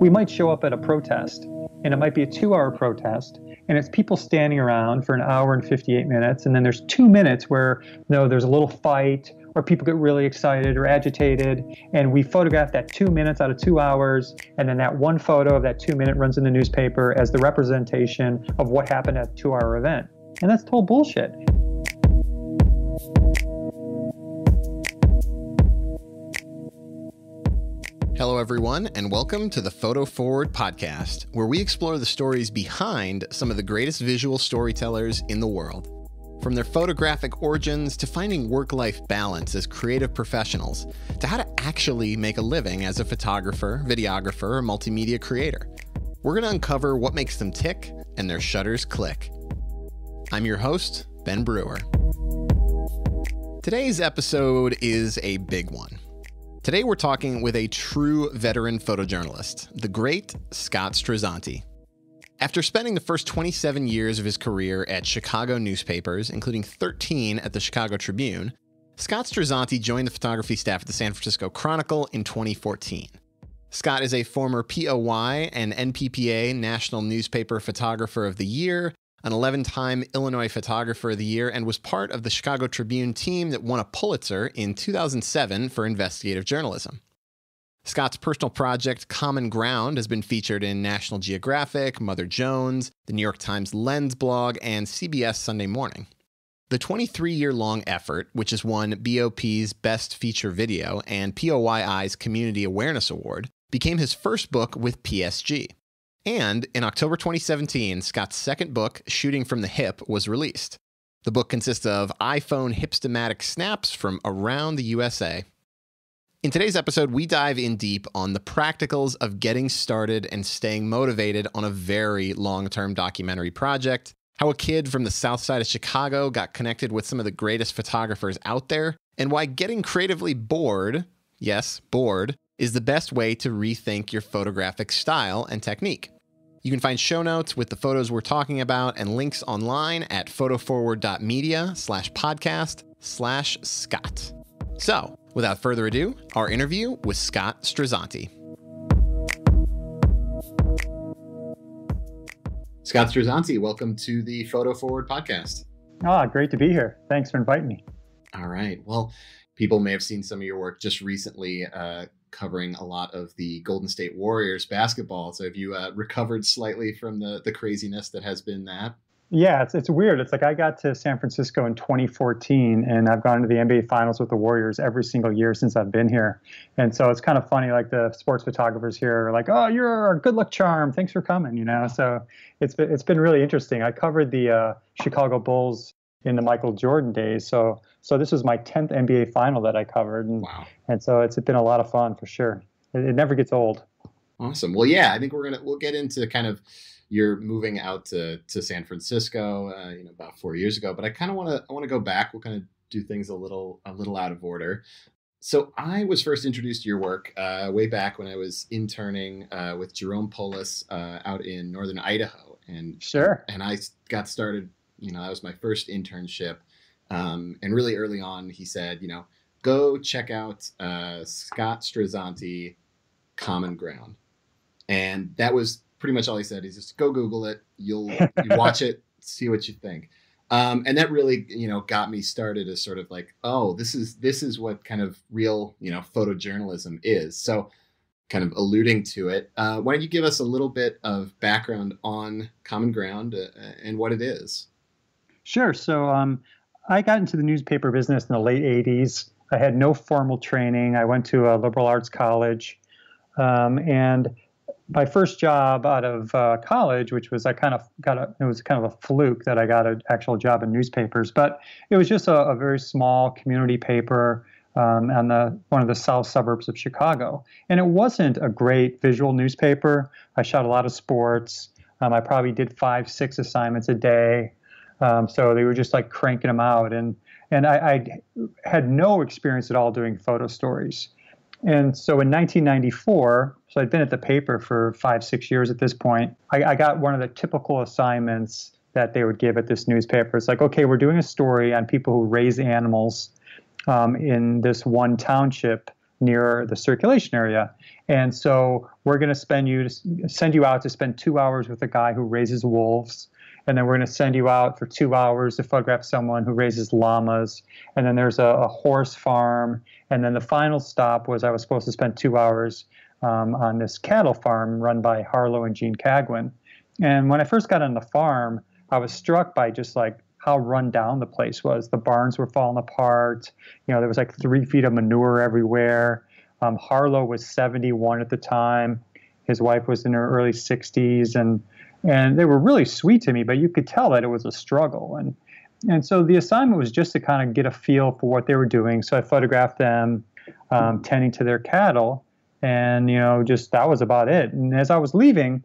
we might show up at a protest, and it might be a two hour protest, and it's people standing around for an hour and 58 minutes, and then there's two minutes where you know, there's a little fight or people get really excited or agitated, and we photograph that two minutes out of two hours, and then that one photo of that two minute runs in the newspaper as the representation of what happened at a two hour event. And that's total bullshit. Hello, everyone, and welcome to the Photo Forward podcast, where we explore the stories behind some of the greatest visual storytellers in the world. From their photographic origins to finding work life balance as creative professionals, to how to actually make a living as a photographer, videographer, or multimedia creator. We're going to uncover what makes them tick and their shutters click. I'm your host, Ben Brewer. Today's episode is a big one. Today, we're talking with a true veteran photojournalist, the great Scott Strazzante. After spending the first 27 years of his career at Chicago newspapers, including 13 at the Chicago Tribune, Scott Strazzante joined the photography staff at the San Francisco Chronicle in 2014. Scott is a former POY and NPPA National Newspaper Photographer of the Year, an 11 time Illinois Photographer of the Year, and was part of the Chicago Tribune team that won a Pulitzer in 2007 for investigative journalism. Scott's personal project, Common Ground, has been featured in National Geographic, Mother Jones, the New York Times Lens blog, and CBS Sunday Morning. The 23 year long effort, which has won BOP's Best Feature Video and POYI's Community Awareness Award, became his first book with PSG. And in October 2017, Scott's second book, Shooting from the Hip, was released. The book consists of iPhone hipstamatic snaps from around the USA. In today's episode, we dive in deep on the practicals of getting started and staying motivated on a very long term documentary project, how a kid from the south side of Chicago got connected with some of the greatest photographers out there, and why getting creatively bored, yes, bored, is the best way to rethink your photographic style and technique. You can find show notes with the photos we're talking about and links online at photoforward.media slash podcast slash Scott. So, without further ado, our interview with Scott Strazzante. Scott Strazzante, welcome to the Photo Forward podcast. Ah, great to be here. Thanks for inviting me. All right. Well, people may have seen some of your work just recently uh, covering a lot of the Golden State Warriors basketball. So have you uh, recovered slightly from the the craziness that has been that? Yeah, it's it's weird. It's like I got to San Francisco in 2014, and I've gone to the NBA Finals with the Warriors every single year since I've been here. And so it's kind of funny. Like the sports photographers here are like, "Oh, you're a good luck charm. Thanks for coming." You know. So it's been it's been really interesting. I covered the uh, Chicago Bulls in the Michael Jordan days. So so this was my 10th NBA final that I covered and wow. and so it's been a lot of fun for sure. It, it never gets old. Awesome. Well, yeah, I think we're going to we'll get into kind of you're moving out to to San Francisco, uh, you know, about 4 years ago, but I kind of want to I want to go back. We'll kind of do things a little a little out of order. So I was first introduced to your work uh, way back when I was interning uh, with Jerome Pollos uh, out in northern Idaho, and sure, and I got started you know, that was my first internship. Um, and really early on, he said, you know, go check out uh, Scott Strazzante, Common Ground. And that was pretty much all he said. He's just go Google it. You'll you watch it, see what you think. Um, and that really, you know, got me started as sort of like, oh, this is this is what kind of real, you know, photojournalism is. So, kind of alluding to it, uh, why don't you give us a little bit of background on Common Ground uh, and what it is? Sure. So um, I got into the newspaper business in the late 80s. I had no formal training. I went to a liberal arts college. Um, and my first job out of uh, college, which was I kind of got a, it was kind of a fluke that I got an actual job in newspapers, but it was just a, a very small community paper um, on the one of the south suburbs of Chicago, and it wasn't a great visual newspaper. I shot a lot of sports. Um, I probably did five, six assignments a day. Um, so they were just like cranking them out, and and I, I, had no experience at all doing photo stories. And so in 1994, so I'd been at the paper for five, six years at this point. I, I got one of the typical assignments that they would give at this newspaper. It's like, okay, we're doing a story on people who raise animals um, in this one township near the circulation area. And so we're going to spend you to send you out to spend two hours with a guy who raises wolves. And then we're going to send you out for two hours to photograph someone who raises llamas. And then there's a, a horse farm. And then the final stop was I was supposed to spend two hours um, on this cattle farm run by Harlow and Jean Cagwin. And when I first got on the farm, I was struck by just like how run down the place was. The barns were falling apart. You know, there was like three feet of manure everywhere. Um, Harlow was 71 at the time. His wife was in her early 60s, and and they were really sweet to me. But you could tell that it was a struggle. And and so the assignment was just to kind of get a feel for what they were doing. So I photographed them um, tending to their cattle, and you know, just that was about it. And as I was leaving,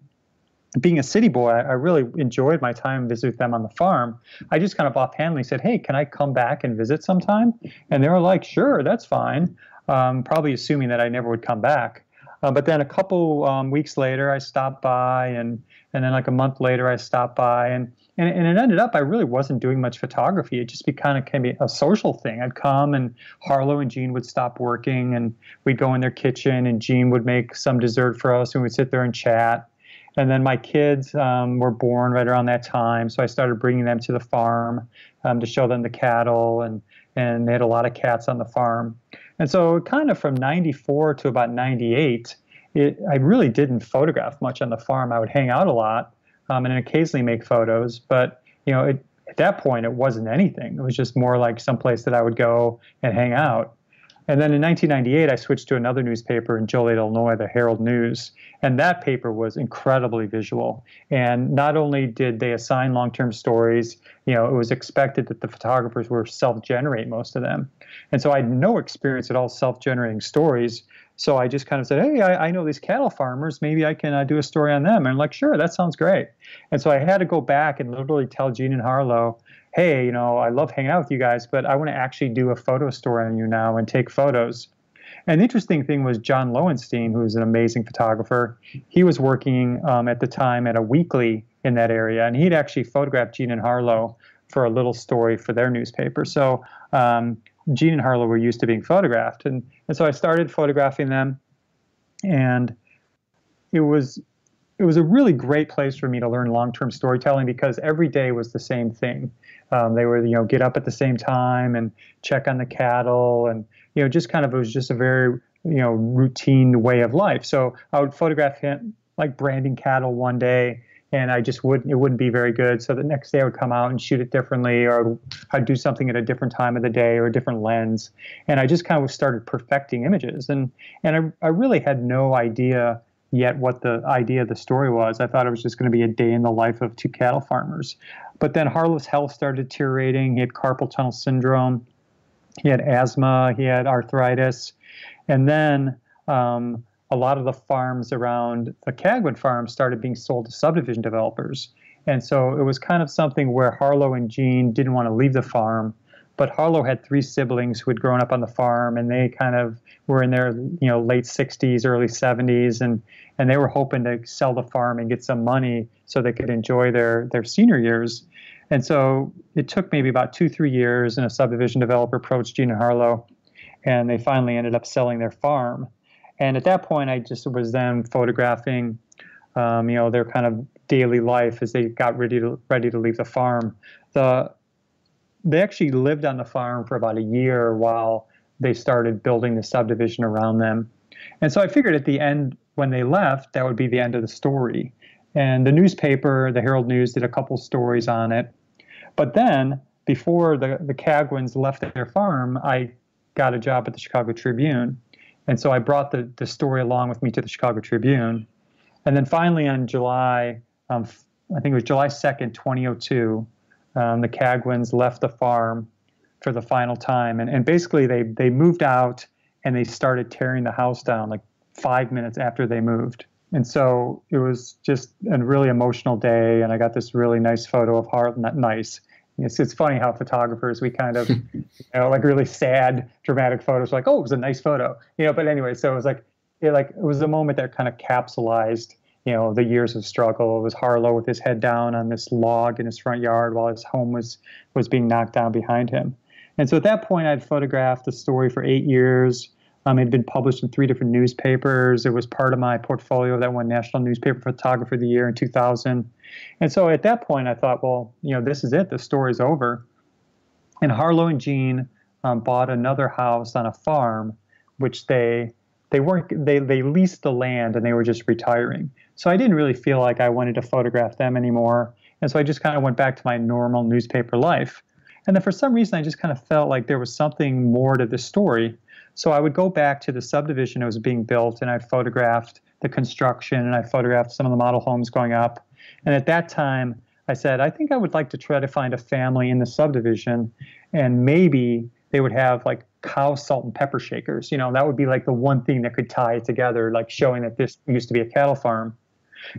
being a city boy, I really enjoyed my time visiting them on the farm. I just kind of offhandedly said, "Hey, can I come back and visit sometime?" And they were like, "Sure, that's fine." Um, probably assuming that I never would come back. Uh, but then a couple um, weeks later, I stopped by, and and then like a month later, I stopped by, and and, and it ended up I really wasn't doing much photography. It just be kind of can be a social thing. I'd come, and Harlow and Jean would stop working, and we'd go in their kitchen, and Jean would make some dessert for us, and we'd sit there and chat and then my kids um, were born right around that time, so I started bringing them to the farm um, to show them the cattle, and and they had a lot of cats on the farm. And so, kind of from '94 to about '98, it, I really didn't photograph much on the farm. I would hang out a lot um, and occasionally make photos, but you know, it, at that point, it wasn't anything. It was just more like someplace that I would go and hang out. And then in 1998, I switched to another newspaper in Joliet, Illinois, the Herald News. And that paper was incredibly visual. And not only did they assign long term stories, you know, it was expected that the photographers were self generate most of them. And so I had no experience at all self generating stories. So I just kind of said, hey, I, I know these cattle farmers. Maybe I can uh, do a story on them. And I'm like, sure, that sounds great. And so I had to go back and literally tell Jean and Harlow, hey, you know, I love hanging out with you guys, but I want to actually do a photo story on you now and take photos. And the interesting thing was Jon Lowenstein, who's an amazing photographer. He was working um, at the time at a weekly in that area, and he'd actually photographed Jean and Harlow for a little story for their newspaper. So um, Jean and Harlow were used to being photographed, and and so I started photographing them, and it was it was a really great place for me to learn long-term storytelling because every day was the same thing. Um, they were, you know, get up at the same time and check on the cattle, and you know, just kind of it was just a very, you know, routine way of life. So I would photograph him like branding cattle one day, and I just wouldn't, it wouldn't be very good. So the next day I would come out and shoot it differently, or I'd do something at a different time of the day or a different lens, and I just kind of started perfecting images, and and I, I really had no idea yet what the idea of the story was. I thought it was just going to be a day in the life of two cattle farmers. But then Harlow's health started deteriorating. He had carpal tunnel syndrome, he had asthma, he had arthritis. And then um, a lot of the farms around the Cagwin farm started being sold to subdivision developers. And so it was kind of something where Harlow and Jean didn't want to leave the farm but Harlow had three siblings who had grown up on the farm, and they kind of were in their you know late 60s, early 70s, and and they were hoping to sell the farm and get some money so they could enjoy their their senior years. And so it took maybe about two, three years, and a subdivision developer approached Jean and Harlow, and they finally ended up selling their farm. And at that point, I just was then photographing, um, you know, their kind of daily life as they got ready to ready to leave the farm. The they actually lived on the farm for about a year while they started building the subdivision around them. And so I figured at the end, when they left, that would be the end of the story. And the newspaper, the Herald News, did a couple stories on it. But then, before the, the Cagwins left their farm, I got a job at the Chicago Tribune. And so I brought the, the story along with me to the Chicago Tribune. And then finally, on July, um, I think it was July 2nd, 2002, um, the Cagwins left the farm for the final time, and, and basically they they moved out and they started tearing the house down like five minutes after they moved. And so it was just a really emotional day, and I got this really nice photo of Harlow. Not nice. It's, it's funny how photographers we kind of you know like really sad dramatic photos like oh it was a nice photo you know but anyway so it was like it like it was a moment that kind of capsulized you know the years of struggle. It was Harlow with his head down on this log in his front yard while his home was was being knocked down behind him. And so at that point, I'd photographed the story for eight years. Um, it had been published in three different newspapers. It was part of my portfolio that won National Newspaper Photographer of the Year in 2000. And so at that point, I thought, well, you know, this is it. The story's over. And Harlow and Jean um, bought another house on a farm, which they they weren't they they leased the land and they were just retiring. So I didn't really feel like I wanted to photograph them anymore. And so I just kind of went back to my normal newspaper life. And then for some reason, I just kind of felt like there was something more to the story. So I would go back to the subdivision that was being built and I photographed the construction and I photographed some of the model homes going up. And at that time, I said, I think I would like to try to find a family in the subdivision and maybe they would have like cow salt and pepper shakers. You know, that would be like the one thing that could tie it together, like showing that this used to be a cattle farm.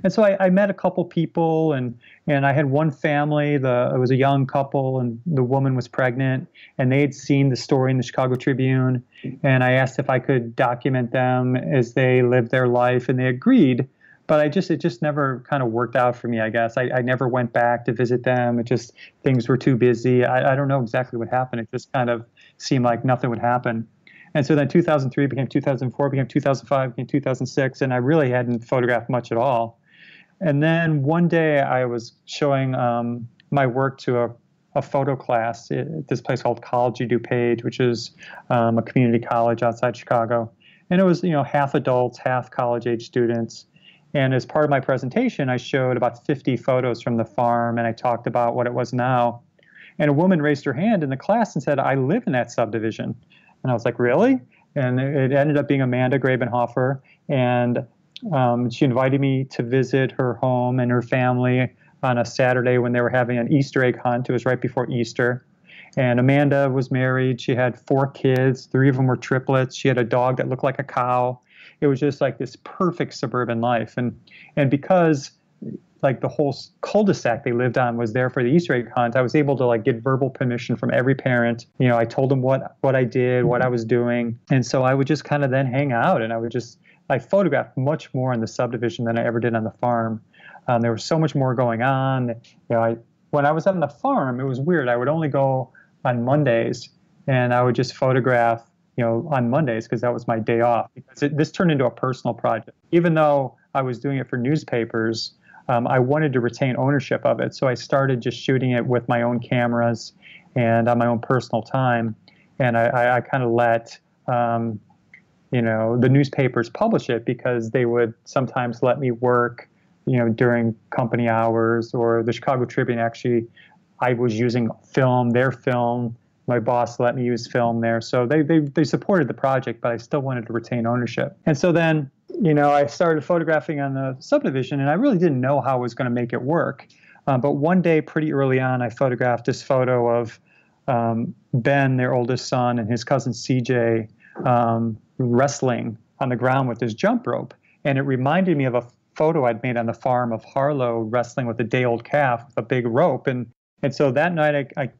And so I, I, met a couple people, and and I had one family. The it was a young couple, and the woman was pregnant, and they had seen the story in the Chicago Tribune, and I asked if I could document them as they lived their life, and they agreed. But I just it just never kind of worked out for me. I guess I, I never went back to visit them. It just things were too busy. I, I don't know exactly what happened. It just kind of seemed like nothing would happen. And so then 2003 became 2004, became 2005, became 2006, and I really hadn't photographed much at all. And then one day I was showing um, my work to a, a photo class at this place called College DuPage, which is um, a community college outside Chicago. And it was, you know, half adults, half college age students. And as part of my presentation, I showed about 50 photos from the farm and I talked about what it was now. And a woman raised her hand in the class and said, I live in that subdivision. And I was like, really? And it ended up being Amanda Grabenhofer. And um, she invited me to visit her home and her family on a Saturday when they were having an Easter egg hunt. It was right before Easter. And Amanda was married. She had four kids. Three of them were triplets. She had a dog that looked like a cow. It was just like this perfect suburban life. And and because like the whole cul-de-sac they lived on was there for the Easter egg hunt. I was able to like get verbal permission from every parent. You know, I told them what what I did, what I was doing, and so I would just kind of then hang out, and I would just I photographed much more in the subdivision than I ever did on the farm. Um, there was so much more going on. You know, I when I was on the farm, it was weird. I would only go on Mondays, and I would just photograph you know, on Mondays because that was my day off. Because it, this turned into a personal project. Even though I was doing it for newspapers, um, I wanted to retain ownership of it. So I started just shooting it with my own cameras and on my own personal time. And I, I, I kind of let, um, you know, the newspapers publish it because they would sometimes let me work, you know, during company hours or the Chicago Tribune actually, I was using film, their film. My boss let me use film there. So they, they, they supported the project, but I still wanted to retain ownership. And so then you know, I started photographing on the subdivision, and I really didn't know how I was going to make it work. Um, but one day, pretty early on, I photographed this photo of um, Ben, their oldest son, and his cousin CJ um, wrestling on the ground with this jump rope. And it reminded me of a photo I'd made on the farm of Harlow wrestling with a day old calf with a big rope. And, and so that night, I, I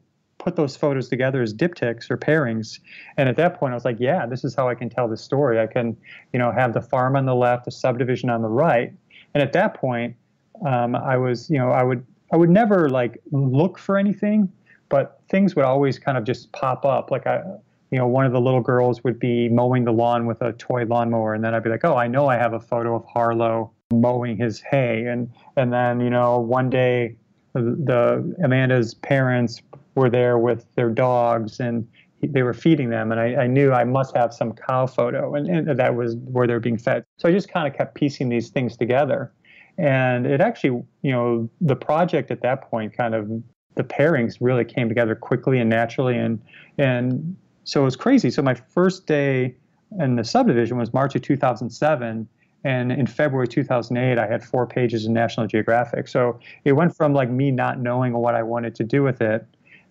put those photos together as diptychs or pairings. And at that point, I was like, yeah, this is how I can tell the story. I can, you know, have the farm on the left, the subdivision on the right. And at that point, um, I was, you know, I would, I would never like look for anything, but things would always kind of just pop up. Like I, you know, one of the little girls would be mowing the lawn with a toy lawnmower, and then I'd be like, oh, I know I have a photo of Harlow mowing his hay, and and then you know, one day the Amanda's parents were there with their dogs and they were feeding them and I, I knew I must have some cow photo and, and that was where they're being fed. So I just kind of kept piecing these things together. And it actually, you know, the project at that point kind of the pairings really came together quickly and naturally and and so it was crazy. So my first day in the subdivision was March of 2007 and in February 2008 I had four pages in National Geographic. So it went from like me not knowing what I wanted to do with it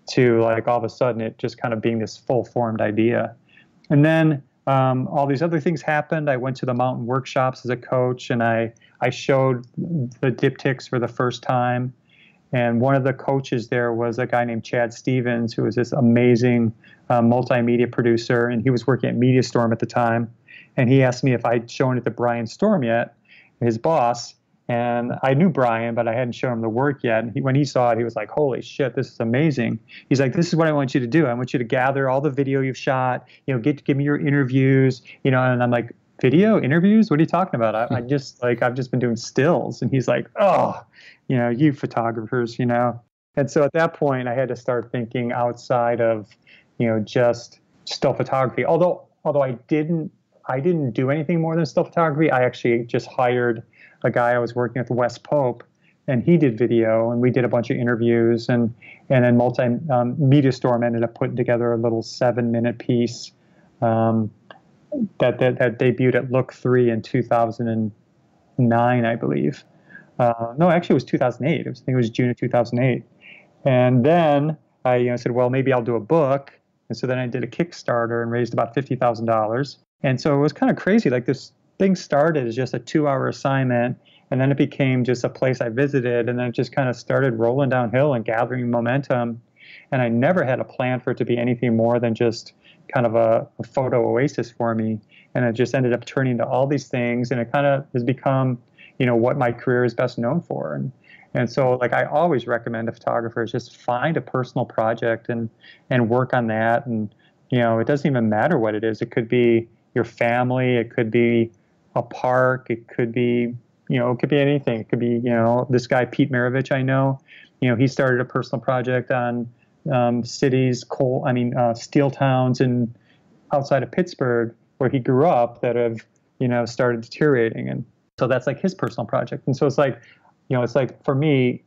to like all of a sudden it just kind of being this full formed idea. And then um, all these other things happened. I went to the mountain workshops as a coach and I, I showed the diptychs for the first time. And one of the coaches there was a guy named Chad Stevens, who was this amazing uh, multimedia producer. And he was working at MediaStorm at the time. And he asked me if I'd shown it to Brian Storm yet, his boss. And I knew Brian, but I hadn't shown him the work yet. And he, when he saw it, he was like, "Holy shit, this is amazing!" He's like, "This is what I want you to do. I want you to gather all the video you've shot. You know, get give me your interviews. You know." And I'm like, "Video interviews? What are you talking about? I, I hmm. just like I've just been doing stills." And he's like, "Oh, you know, you photographers, you know." And so at that point, I had to start thinking outside of, you know, just still photography. Although although I didn't I didn't do anything more than still photography. I actually just hired a guy I was working with, Wes Pope, and he did video, and we did a bunch of interviews, and and then multi um, media storm ended up putting together a little seven minute piece um, that, that that debuted at Look Three in 2009, I believe. Uh, no, actually, it was 2008. It was, I think it was June of 2008. And then I you know, said, well, maybe I'll do a book. And so then I did a Kickstarter and raised about fifty thousand dollars. And so it was kind of crazy. Like this thing started as just a two hour assignment and then it became just a place I visited and then it just kind of started rolling downhill and gathering momentum. And I never had a plan for it to be anything more than just kind of a, a photo oasis for me. And it just ended up turning to all these things and it kind of has become, you know, what my career is best known for. And and so like I always recommend to photographers just find a personal project and and work on that. And, you know, it doesn't even matter what it is. It could be your family, it could be a park. It could be, you know, it could be anything. It could be, you know, this guy Pete Marovich I know, you know, he started a personal project on um, cities, coal, I mean, uh, steel towns in outside of Pittsburgh where he grew up that have, you know, started deteriorating, and so that's like his personal project. And so it's like, you know, it's like for me,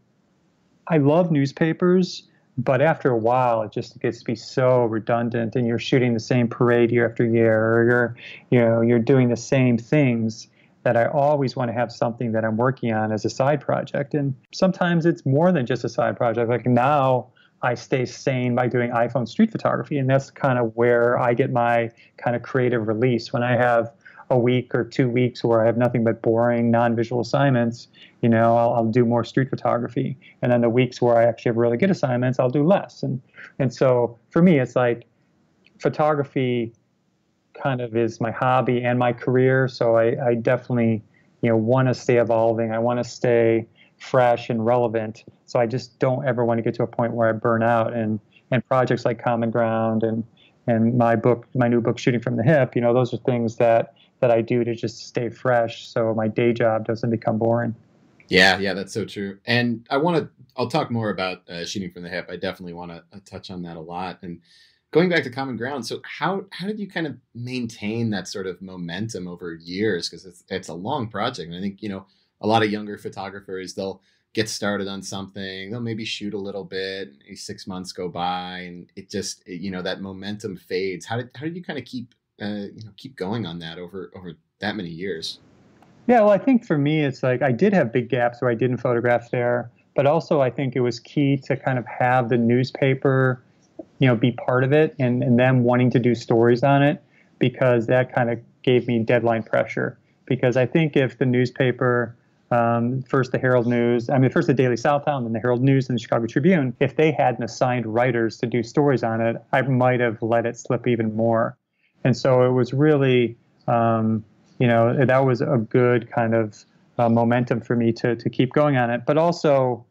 I love newspapers but after a while it just gets to be so redundant and you're shooting the same parade year after year or you're you know you're doing the same things that I always want to have something that I'm working on as a side project. And sometimes it's more than just a side project. Like now I stay sane by doing iPhone street photography and that's kind of where I get my kind of creative release. When I have a week or two weeks where I have nothing but boring non-visual assignments, you know, I'll, I'll, do more street photography. And then the weeks where I actually have really good assignments, I'll do less. And and so for me, it's like photography kind of is my hobby and my career. So I, I definitely, you know, want to stay evolving. I want to stay fresh and relevant. So I just don't ever want to get to a point where I burn out. And and projects like Common Ground and and my book, my new book, Shooting from the Hip, you know, those are things that that I do to just stay fresh so my day job doesn't become boring. Yeah, yeah, that's so true. And I want to, I'll talk more about uh, shooting from the hip. I definitely want to uh, touch on that a lot. And going back to common ground, so how how did you kind of maintain that sort of momentum over years? Because it's it's a long project, and I think you know a lot of younger photographers they'll get started on something, they'll maybe shoot a little bit, six months go by, and it just it, you know that momentum fades. How did how did you kind of keep uh, you know keep going on that over over that many years? Yeah, well, I think for me, it's like I did have big gaps where I didn't photograph there, but also I think it was key to kind of have the newspaper, you know, be part of it and, and them wanting to do stories on it because that kind of gave me deadline pressure. Because I think if the newspaper, um, first the Herald News, I mean, first the Daily Southtown, then the Herald News and the Chicago Tribune, if they hadn't assigned writers to do stories on it, I might have let it slip even more. And so it was really, um, you know, that was a good kind of uh, momentum for me to, to keep going on it. But also,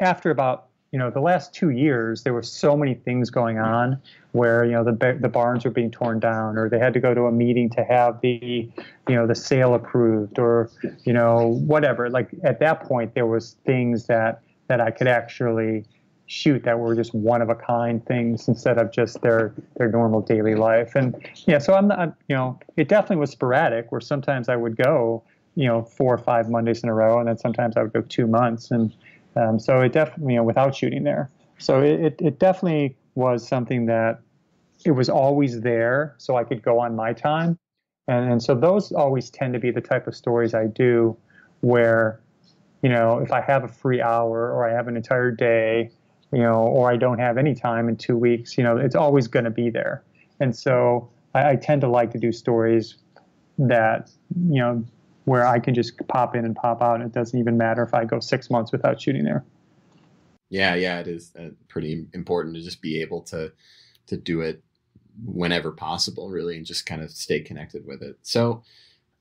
after about you know the last two years, there were so many things going on where you know the the barns were being torn down, or they had to go to a meeting to have the you know the sale approved, or you know whatever. Like at that point, there was things that that I could actually shoot that were just one of a kind things instead of just their their normal daily life. And yeah, so I'm not, you know, it definitely was sporadic where sometimes I would go, you know, four or five Mondays in a row, and then sometimes I would go two months, and um, so it definitely, you know, without shooting there. So it, it, it definitely was something that it was always there, so I could go on my time, and and so those always tend to be the type of stories I do, where, you know, if I have a free hour or I have an entire day you know, or I don't have any time in two weeks, you know, it's always going to be there. And so I, I, tend to like to do stories that, you know, where I can just pop in and pop out. And it doesn't even matter if I go six months without shooting there. Yeah, yeah, it is uh, pretty important to just be able to to do it whenever possible, really, and just kind of stay connected with it. So,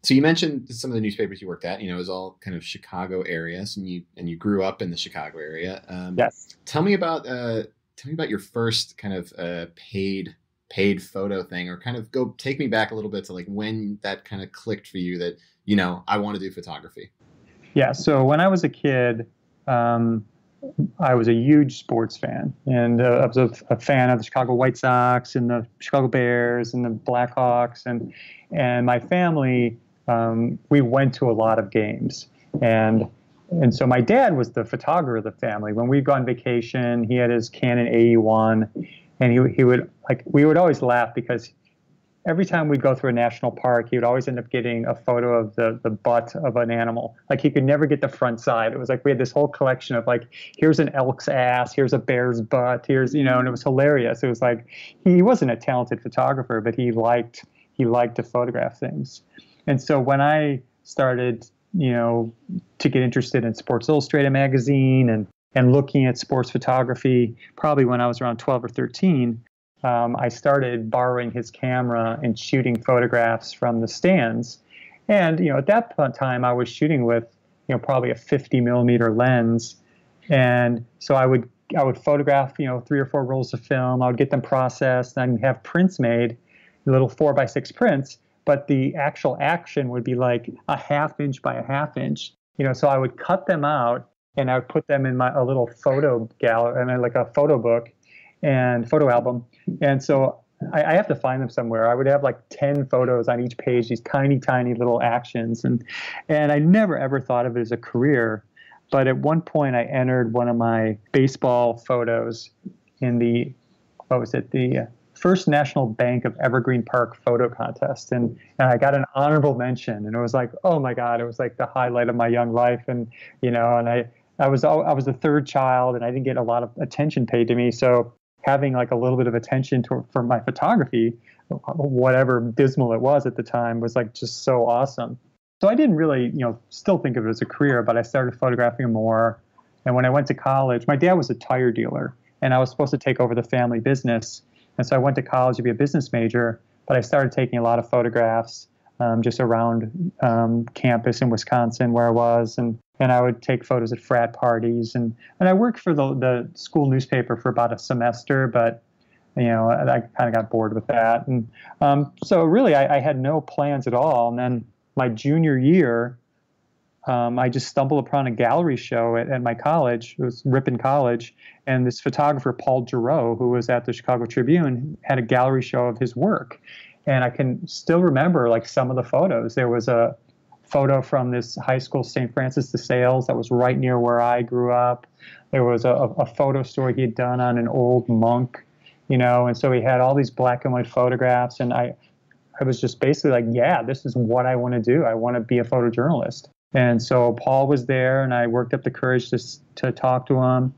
So you mentioned some of the newspapers you worked at. You know, it was all kind of Chicago areas, and you and you grew up in the Chicago area. Um, yes. Tell me about uh, tell me about your first kind of uh, paid paid photo thing, or kind of go take me back a little bit to like when that kind of clicked for you that you know I want to do photography. Yeah. So when I was a kid, um, I was a huge sports fan, and uh, I was a, a, fan of the Chicago White Sox and the Chicago Bears and the Blackhawks, and and my family um, we went to a lot of games, and and so my dad was the photographer of the family. When we'd go on vacation, he had his Canon AE1, and he he would like we would always laugh because every time we'd go through a national park, he would always end up getting a photo of the the butt of an animal. Like he could never get the front side. It was like we had this whole collection of like, here's an elk's ass, here's a bear's butt, here's you know, and it was hilarious. It was like he wasn't a talented photographer, but he liked he liked to photograph things. And so when I started, you know, to get interested in Sports Illustrated magazine and and looking at sports photography, probably when I was around 12 or 13, um, I started borrowing his camera and shooting photographs from the stands. And you know, at that time, I was shooting with you know probably a 50 millimeter lens, and so I would I would photograph you know three or four rolls of film. I would get them processed, and I'd have prints made, little four by six prints. But the actual action would be like a half inch by a half inch. You know, so I would cut them out and I would put them in my a little photo gallery, mean, like a photo book and photo album. And so I, I, have to find them somewhere. I would have like 10 photos on each page, these tiny, tiny little actions. And, and I never ever thought of it as a career. But at one point, I entered one of my baseball photos in the, what was it, the uh, first National Bank of Evergreen Park photo contest. And, and I got an honorable mention. And it was like, oh my God, it was like the highlight of my young life. And, you know, and I, I was I was the third child, and I didn't get a lot of attention paid to me. So having like a little bit of attention to, for my photography, whatever dismal it was at the time, was like just so awesome. So I didn't really, you know, still think of it as a career, but I started photographing more. And when I went to college, my dad was a tire dealer, and I was supposed to take over the family business. And so I went to college to be a business major, but I started taking a lot of photographs um, just around um, campus in Wisconsin where I was, and and I would take photos at frat parties, and and I worked for the the school newspaper for about a semester, but you know I, I kind of got bored with that, and um, so really I, I, had no plans at all. And then my junior year, um, I just stumbled upon a gallery show at, at my college. It was Ripon College, and this photographer Paul Giroux, who was at the Chicago Tribune, had a gallery show of his work and I can still remember like some of the photos. There was a photo from this high school, St. Francis de Sales, that was right near where I grew up. There was a, a photo story he had done on an old monk, you know, and so he had all these black and white photographs, and I, I was just basically like, yeah, this is what I want to do. I want to be a photojournalist. And so Paul was there, and I worked up the courage to to talk to him.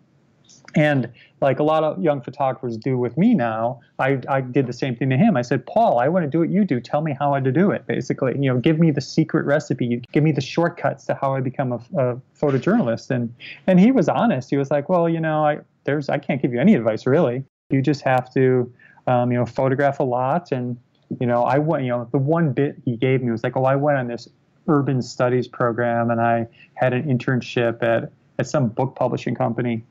And like a lot of young photographers do with me now, I, I did the same thing to him. I said, Paul, I want to do what you do. Tell me how I to do it, basically. You know, give me the secret recipe. Give me the shortcuts to how I become a, a photojournalist. And and he was honest. He was like, well, you know, I there's I can't give you any advice really. You just have to, um, you know, photograph a lot. And you know, I went. You know, the one bit he gave me was like, oh, I went on this urban studies program and I had an internship at at some book publishing company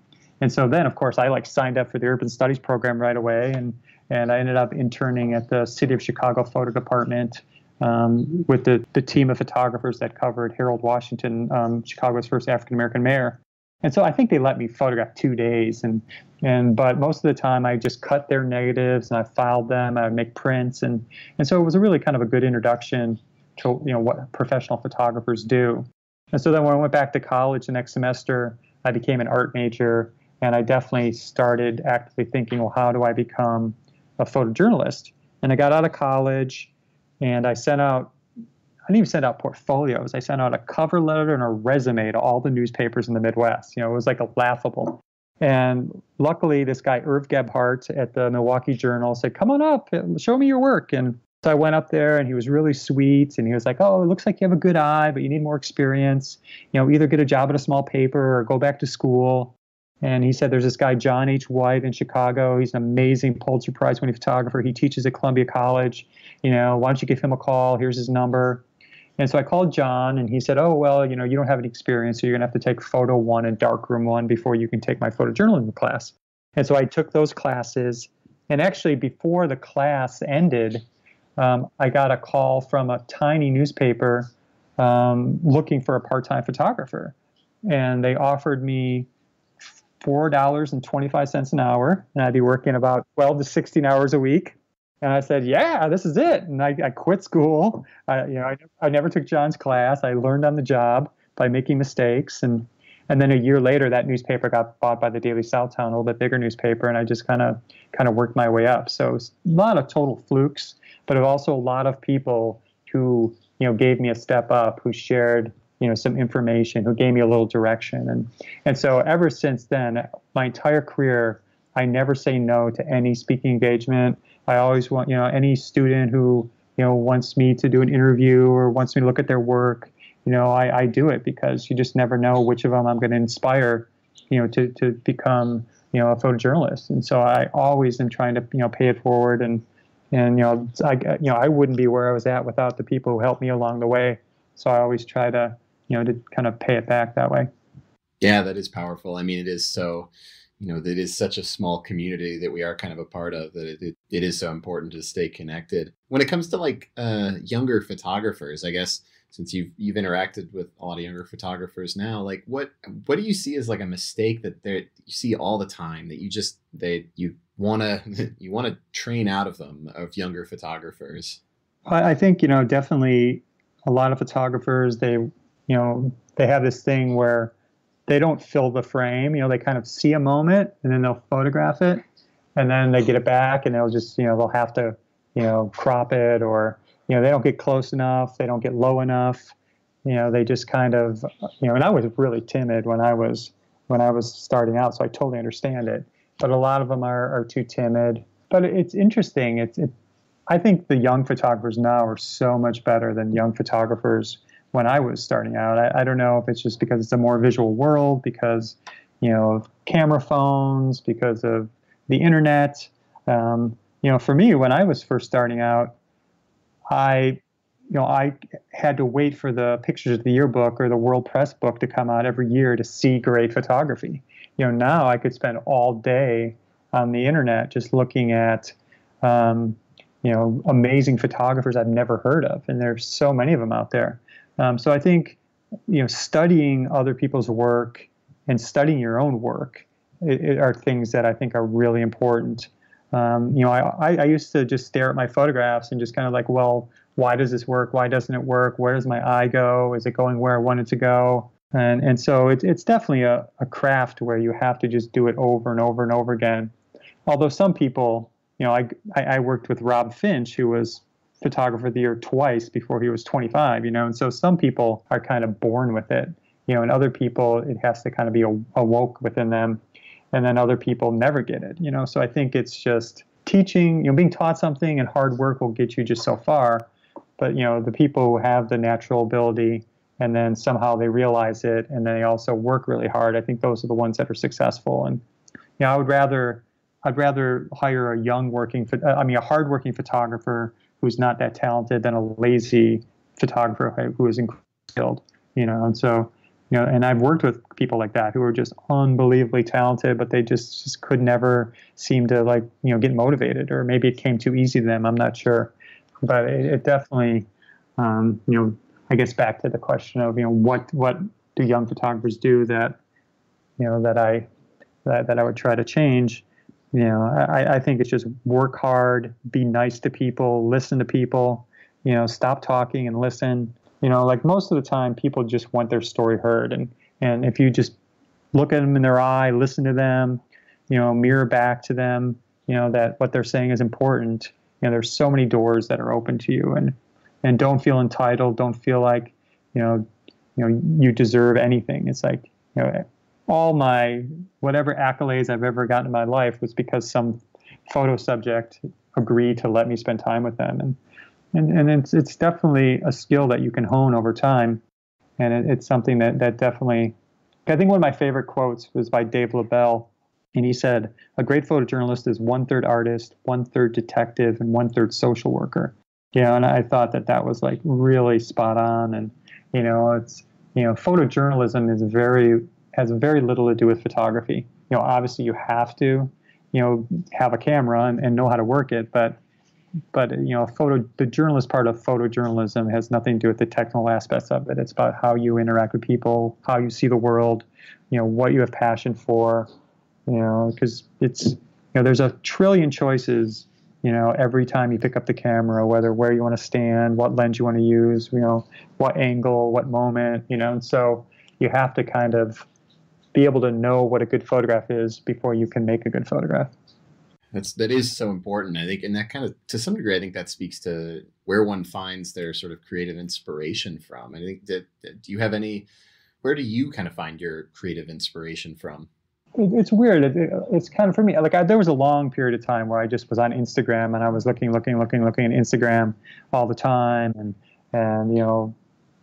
and so then, of course, I like signed up for the urban studies program right away, and and I ended up interning at the City of Chicago Photo Department um, with the the team of photographers that covered Harold Washington, um, Chicago's first African American mayor. And so I think they let me photograph two days, and and but most of the time I just cut their negatives and I filed them. I would make prints, and and so it was a really kind of a good introduction to you know what professional photographers do. And so then when I went back to college the next semester, I became an art major and I definitely started actively thinking, well, how do I become a photojournalist? And I got out of college and I sent out, I didn't even send out portfolios. I sent out a cover letter and a resume to all the newspapers in the Midwest. You know, it was like a laughable. And luckily, this guy, Irv Gebhardt at the Milwaukee Journal, said, Come on up, show me your work. And so I went up there and he was really sweet and he was like, Oh, it looks like you have a good eye, but you need more experience. You know, either get a job at a small paper or go back to school. And he said there's this guy, John H. White in Chicago. He's an amazing Pulitzer Prize winning photographer. He teaches at Columbia College. You know, why don't you give him a call? Here's his number. And so I called John, and he said, "Oh well, you know, you don't have any experience, so you're gonna have to take photo one and darkroom one before you can take my photojournalism class." And so I took those classes, and actually before the class ended, um, I got a call from a tiny newspaper um, looking for a part-time photographer, and they offered me four dollars and twenty-five cents an hour, and I'd be working about twelve to sixteen hours a week. And I said, "Yeah, this is it." And I, I quit school. I, you know, I, I never took John's class. I learned on the job by making mistakes, and and then a year later, that newspaper got bought by the Daily Southtown, a little bit bigger newspaper, and I just kind of kind of worked my way up. So a lot of total flukes, but also a lot of people who you know gave me a step up, who shared you know some information, who gave me a little direction, and and so ever since then, my entire career, I never say no to any speaking engagement. I always want you know any student who you know wants me to do an interview or wants me to look at their work you know, I, I do it because you just never know which of them I'm going to inspire, you know, to, to become, you know, a photojournalist. And so I always am trying to, you know, pay it forward and, and, you know, I, you know, I wouldn't be where I was at without the people who helped me along the way. So I always try to, you know, to kind of pay it back that way. Yeah, that is powerful. I mean, it is so, you know, that is such a small community that we are kind of a part of that it, it, it is so important to stay connected. When it comes to like uh, younger photographers, I guess, since you've you've interacted with a lot of younger photographers now like what what do you see as like a mistake that they you see all the time that you just they you want to you want to train out of them of younger photographers i think you know definitely a lot of photographers they you know they have this thing where they don't fill the frame you know they kind of see a moment and then they'll photograph it and then they get it back and they'll just you know they'll have to you know crop it or you know, they don't get close enough, they don't get low enough. You know, they just kind of, you know, and I was really timid when I was when I was starting out, so I totally understand it. But a lot of them are, are too timid. But it's interesting. It's, it, I think the young photographers now are so much better than young photographers when I was starting out. I, I don't know if it's just because it's a more visual world, because you know, camera phones, because of the internet. Um, you know, for me, when I was first starting out, I, you know, I had to wait for the pictures of the yearbook or the World Press book to come out every year to see great photography. You know, now I could spend all day on the internet just looking at, um, you know, amazing photographers I've never heard of, and there's so many of them out there. Um, so I think, you know, studying other people's work and studying your own work it, it are things that I think are really important. Um, you know, I, I used to just stare at my photographs and just kind of like, well, why does this work? Why doesn't it work? Where does my eye go? Is it going where I want it to go? And and so it's it's definitely a, a craft where you have to just do it over and over and over again. Although some people, you know, I I worked with Rob Finch, who was photographer of the year twice before he was 25. You know, and so some people are kind of born with it. You know, and other people it has to kind of be a awoke within them and then other people never get it you know so i think it's just teaching you know being taught something and hard work will get you just so far but you know the people who have the natural ability and then somehow they realize it and then they also work really hard. I think those are the ones that are successful. And you know i would rather i'd rather hire a young working i mean a hard working photographer who's not that talented than a lazy photographer who is skilled you know? And so you know, and I've worked with people like that who are just unbelievably talented, but they just, just could never seem to like, you know, get motivated, or maybe it came too easy to them. I'm not sure, but it, it definitely, um, you know, I guess back to the question of, you know, what what do young photographers do that, you know, that I that, that I would try to change. You know, I, I think it's just work hard, be nice to people, listen to people, you know, stop talking and listen you know, like most of the time, people just want their story heard, and and if you just look at them in their eye, listen to them, you know, mirror back to them, you know, that what they're saying is important. You know, there's so many doors that are open to you, and and don't feel entitled. Don't feel like, you know, you know, you deserve anything. It's like, you know, all my whatever accolades I've ever gotten in my life was because some photo subject agreed to let me spend time with them, and and and it's it's definitely a skill that you can hone over time, and it, it's something that that definitely. I think one of my favorite quotes was by Dave LaBelle, and he said, "A great photojournalist is one third artist, one third detective, and one third social worker." You know, and I thought that that was like really spot on. And, you know, it's, you know, photojournalism is very, has very little to do with photography. You know, obviously you have to, you know, have a camera and, and know how to work it, but but you know, photo the journalist part of photojournalism has nothing to do with the technical aspects of it. It's about how you interact with people, how you see the world, you know, what you have passion for, you know, because it's you know, there's a trillion choices, you know, every time you pick up the camera, whether where you want to stand, what lens you want to use, you know, what angle, what moment, you know, and so you have to kind of be able to know what a good photograph is before you can make a good photograph. That's that is so important. I think, and that kind of to some degree, I think that speaks to where one finds their sort of creative inspiration from. I think that, that do you have any? Where do you kind of find your creative inspiration from? It's weird. It, it's kind of for me. Like I, there was a long period of time where I just was on Instagram and I was looking, looking, looking, looking at Instagram all the time, and and you know,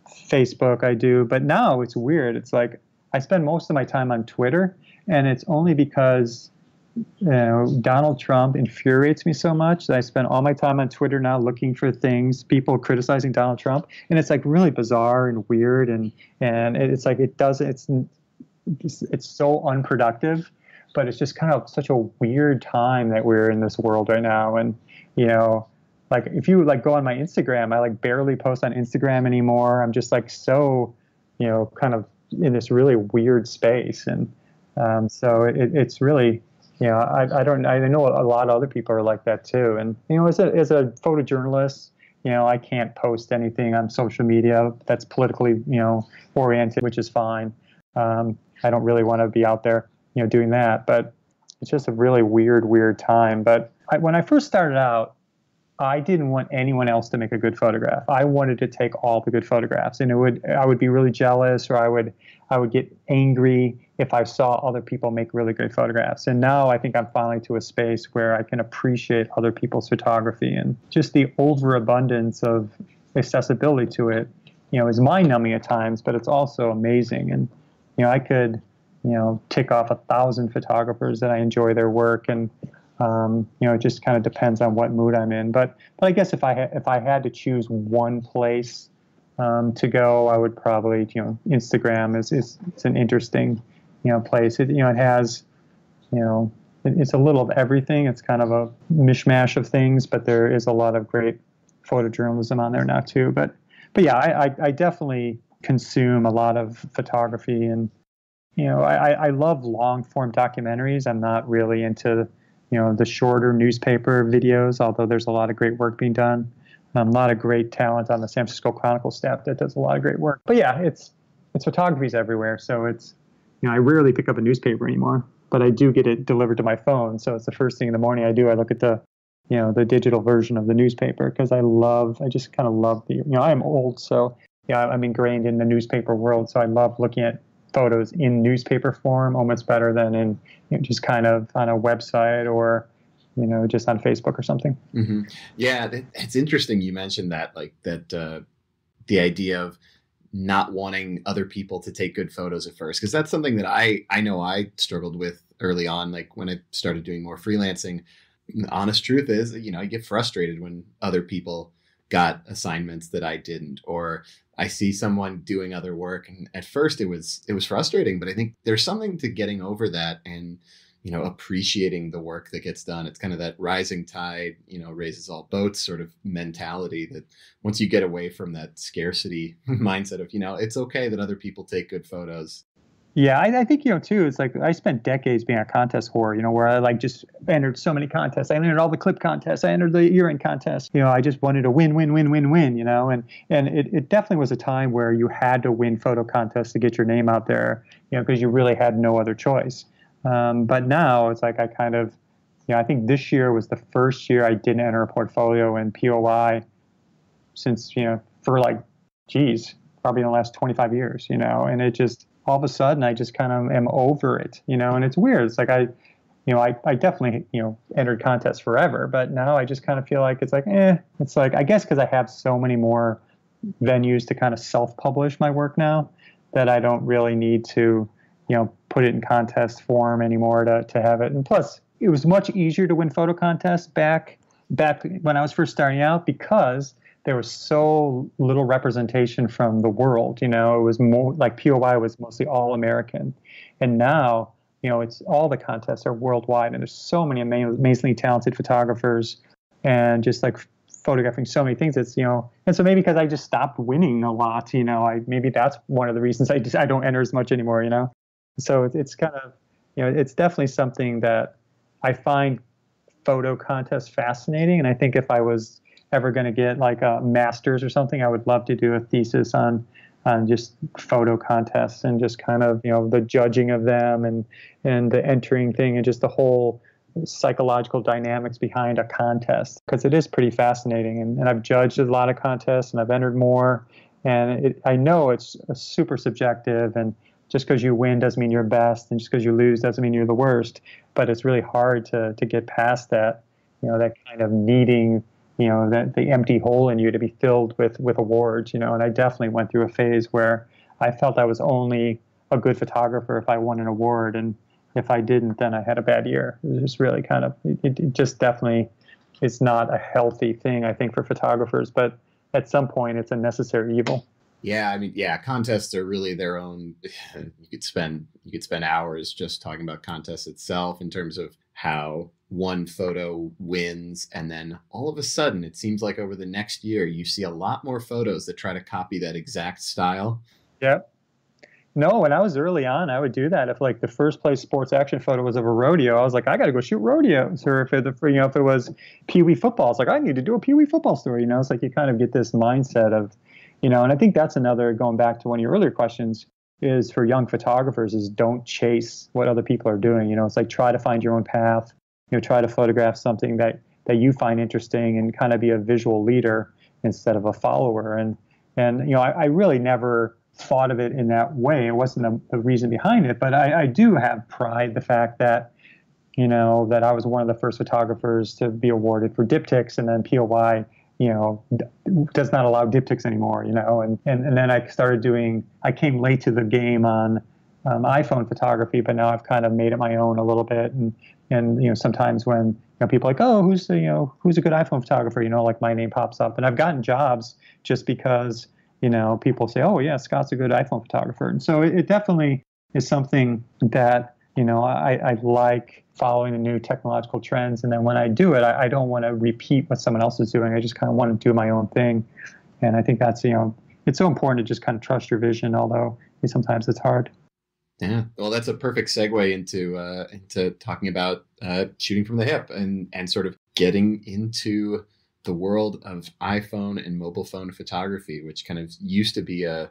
Facebook I do. But now it's weird. It's like I spend most of my time on Twitter, and it's only because you know, Donald Trump infuriates me so much that I spend all my time on Twitter now looking for things, people criticizing Donald Trump, and it's like really bizarre and weird, and and it's like it doesn't, it's it's so unproductive, but it's just kind of such a weird time that we're in this world right now, and you know, like if you like go on my Instagram, I like barely post on Instagram anymore. I'm just like so, you know, kind of in this really weird space, and um, so it, it's really yeah, I, I don't. I know a lot of other people are like that too. And you know, as a as a photojournalist, you know, I can't post anything on social media that's politically you know oriented, which is fine. Um, I don't really want to be out there, you know, doing that. But it's just a really weird, weird time. But I, when I first started out, I didn't want anyone else to make a good photograph. I wanted to take all the good photographs, and it would I would be really jealous, or I would I would get angry if I saw other people make really great photographs. And now I think I'm finally to a space where I can appreciate other people's photography and just the overabundance of accessibility to it, you know, is mind numbing at times, but it's also amazing. And, you know, I could, you know, tick off a thousand photographers that I enjoy their work and, um, you know, it just kind of depends on what mood I'm in. But, but I guess if I ha- if I had to choose one place um, to go, I would probably, you know, Instagram is, is it's an interesting, you know, place. It, you know, it has, you know, it, it's a little of everything. It's kind of a mishmash of things, but there is a lot of great photojournalism on there now too. But, but yeah, I, I, I definitely consume a lot of photography and, you know, I, I love long form documentaries. I'm not really into, you know, the shorter newspaper videos, although there's a lot of great work being done. A lot of great talent on the San Francisco Chronicle staff that does a lot of great work. But yeah, it's it's photography's everywhere, so it's you know I rarely pick up a newspaper anymore, but I do get it delivered to my phone. So it's the first thing in the morning I do. I look at the you know the digital version of the newspaper because I love I just kind of love the you know I'm old, so yeah I'm ingrained in the newspaper world, so I love looking at photos in newspaper form almost better than in you know, just kind of on a website or you know, just on Facebook or something. Mm-hmm. Yeah, it's interesting you mentioned that, like that, uh, the idea of not wanting other people to take good photos at first, because that's something that I I know I struggled with early on, like when I started doing more freelancing. The honest truth is, you know, I get frustrated when other people got assignments that I didn't, or I see someone doing other work, and at first it was it was frustrating, but I think there's something to getting over that and you know appreciating the work that gets done. It's kind of that rising tide you know raises all boats sort of mentality that once you get away from that scarcity mindset of you know it's okay that other people take good photos yeah I, I, think you know too it's like i spent decades being a contest whore you know where i like just entered so many contests. I entered all the clip contests. I entered the year-end contest. You know i just wanted to win win win win win you know and and it, it definitely was a time where you had to win photo contests to get your name out there you know because you really had no other choice. Um, but now it's like I kind of, you know, I think this year was the first year I didn't enter a portfolio in POY since, you know, for like, geez, probably in the last 25 years, you know, and it just, all of a sudden I just kind of am over it, you know, and it's weird. It's like I, you know, I, I definitely, you know, entered contests forever, but now I just kind of feel like it's like, eh, it's like, I guess because I have so many more venues to kind of self publish my work now that I don't really need to, you know, put it in contest form anymore to, to have it. And plus, it was much easier to win photo contests back back when I was first starting out because there was so little representation from the world. You know, it was more like POY was mostly all American, and now you know it's all the contests are worldwide, and there's so many amazingly talented photographers, and just like photographing so many things. It's you know, and so maybe because I just stopped winning a lot, you know, I maybe that's one of the reasons I just I don't enter as much anymore. You know, so it's kind of you know it's definitely something that I find photo contests fascinating, and I think if I was ever going to get like a master's or something, I would love to do a thesis on on just photo contests and just kind of you know the judging of them and and the entering thing and just the whole psychological dynamics behind a contest because it is pretty fascinating. And, and I've judged a lot of contests and I've entered more. And it, I know it's super subjective and just because you win doesn't mean you're best and just because you lose doesn't mean you're the worst but it's really hard to to get past that you know that kind of needing you know that the empty hole in you to be filled with with awards you know and i definitely went through a phase where i felt i was only a good photographer if i won an award and if i didn't then i had a bad year it was just really kind of it, it just definitely is not a healthy thing i think for photographers but at some point it's a necessary evil yeah, I mean, yeah, contests are really their own. You could spend you could spend hours just talking about contests itself in terms of how one photo wins and then all of a sudden it seems like over the next year you see a lot more photos that try to copy that exact style. Yep. No when i was early on i would do that. If like the first place sports action photo was of a rodeo i was like i gotta go shoot rodeos or if it you know if it was pee-wee football it's like i need to do a pee-wee football story you know? It's like you kind of get this mindset of you know and i think that's another going back to one of your earlier questions is for young photographers is don't chase what other people are doing you know? It's like try to find your own path you know try to photograph something that that you find interesting and kind of be a visual leader instead of a follower and and you know I, I really never thought of it in that way it wasn't the, the reason behind it but I, I do have pride the fact that you know that I was one of the first photographers to be awarded for diptychs and then POY you know does not allow diptychs anymore you know and, and and then I started doing I came late to the game on um, iPhone photography, but now I've kind of made it my own a little bit. And and you know sometimes when you know people are like, oh, who's the, you know who's a good iPhone photographer? You know, like my name pops up, and I've gotten jobs just because you know people say, oh yeah, Scott's a good iPhone photographer. And so it, it definitely is something that you know I, I like following the new technological trends. And then when I do it, I, I don't want to repeat what someone else is doing. I just kind of want to do my own thing. And I think that's you know it's so important to just kind of trust your vision, although sometimes it's hard. Yeah, well, that's a perfect segue into uh, into talking about uh, shooting from the hip and and sort of getting into the world of iPhone and mobile phone photography, which kind of used to be a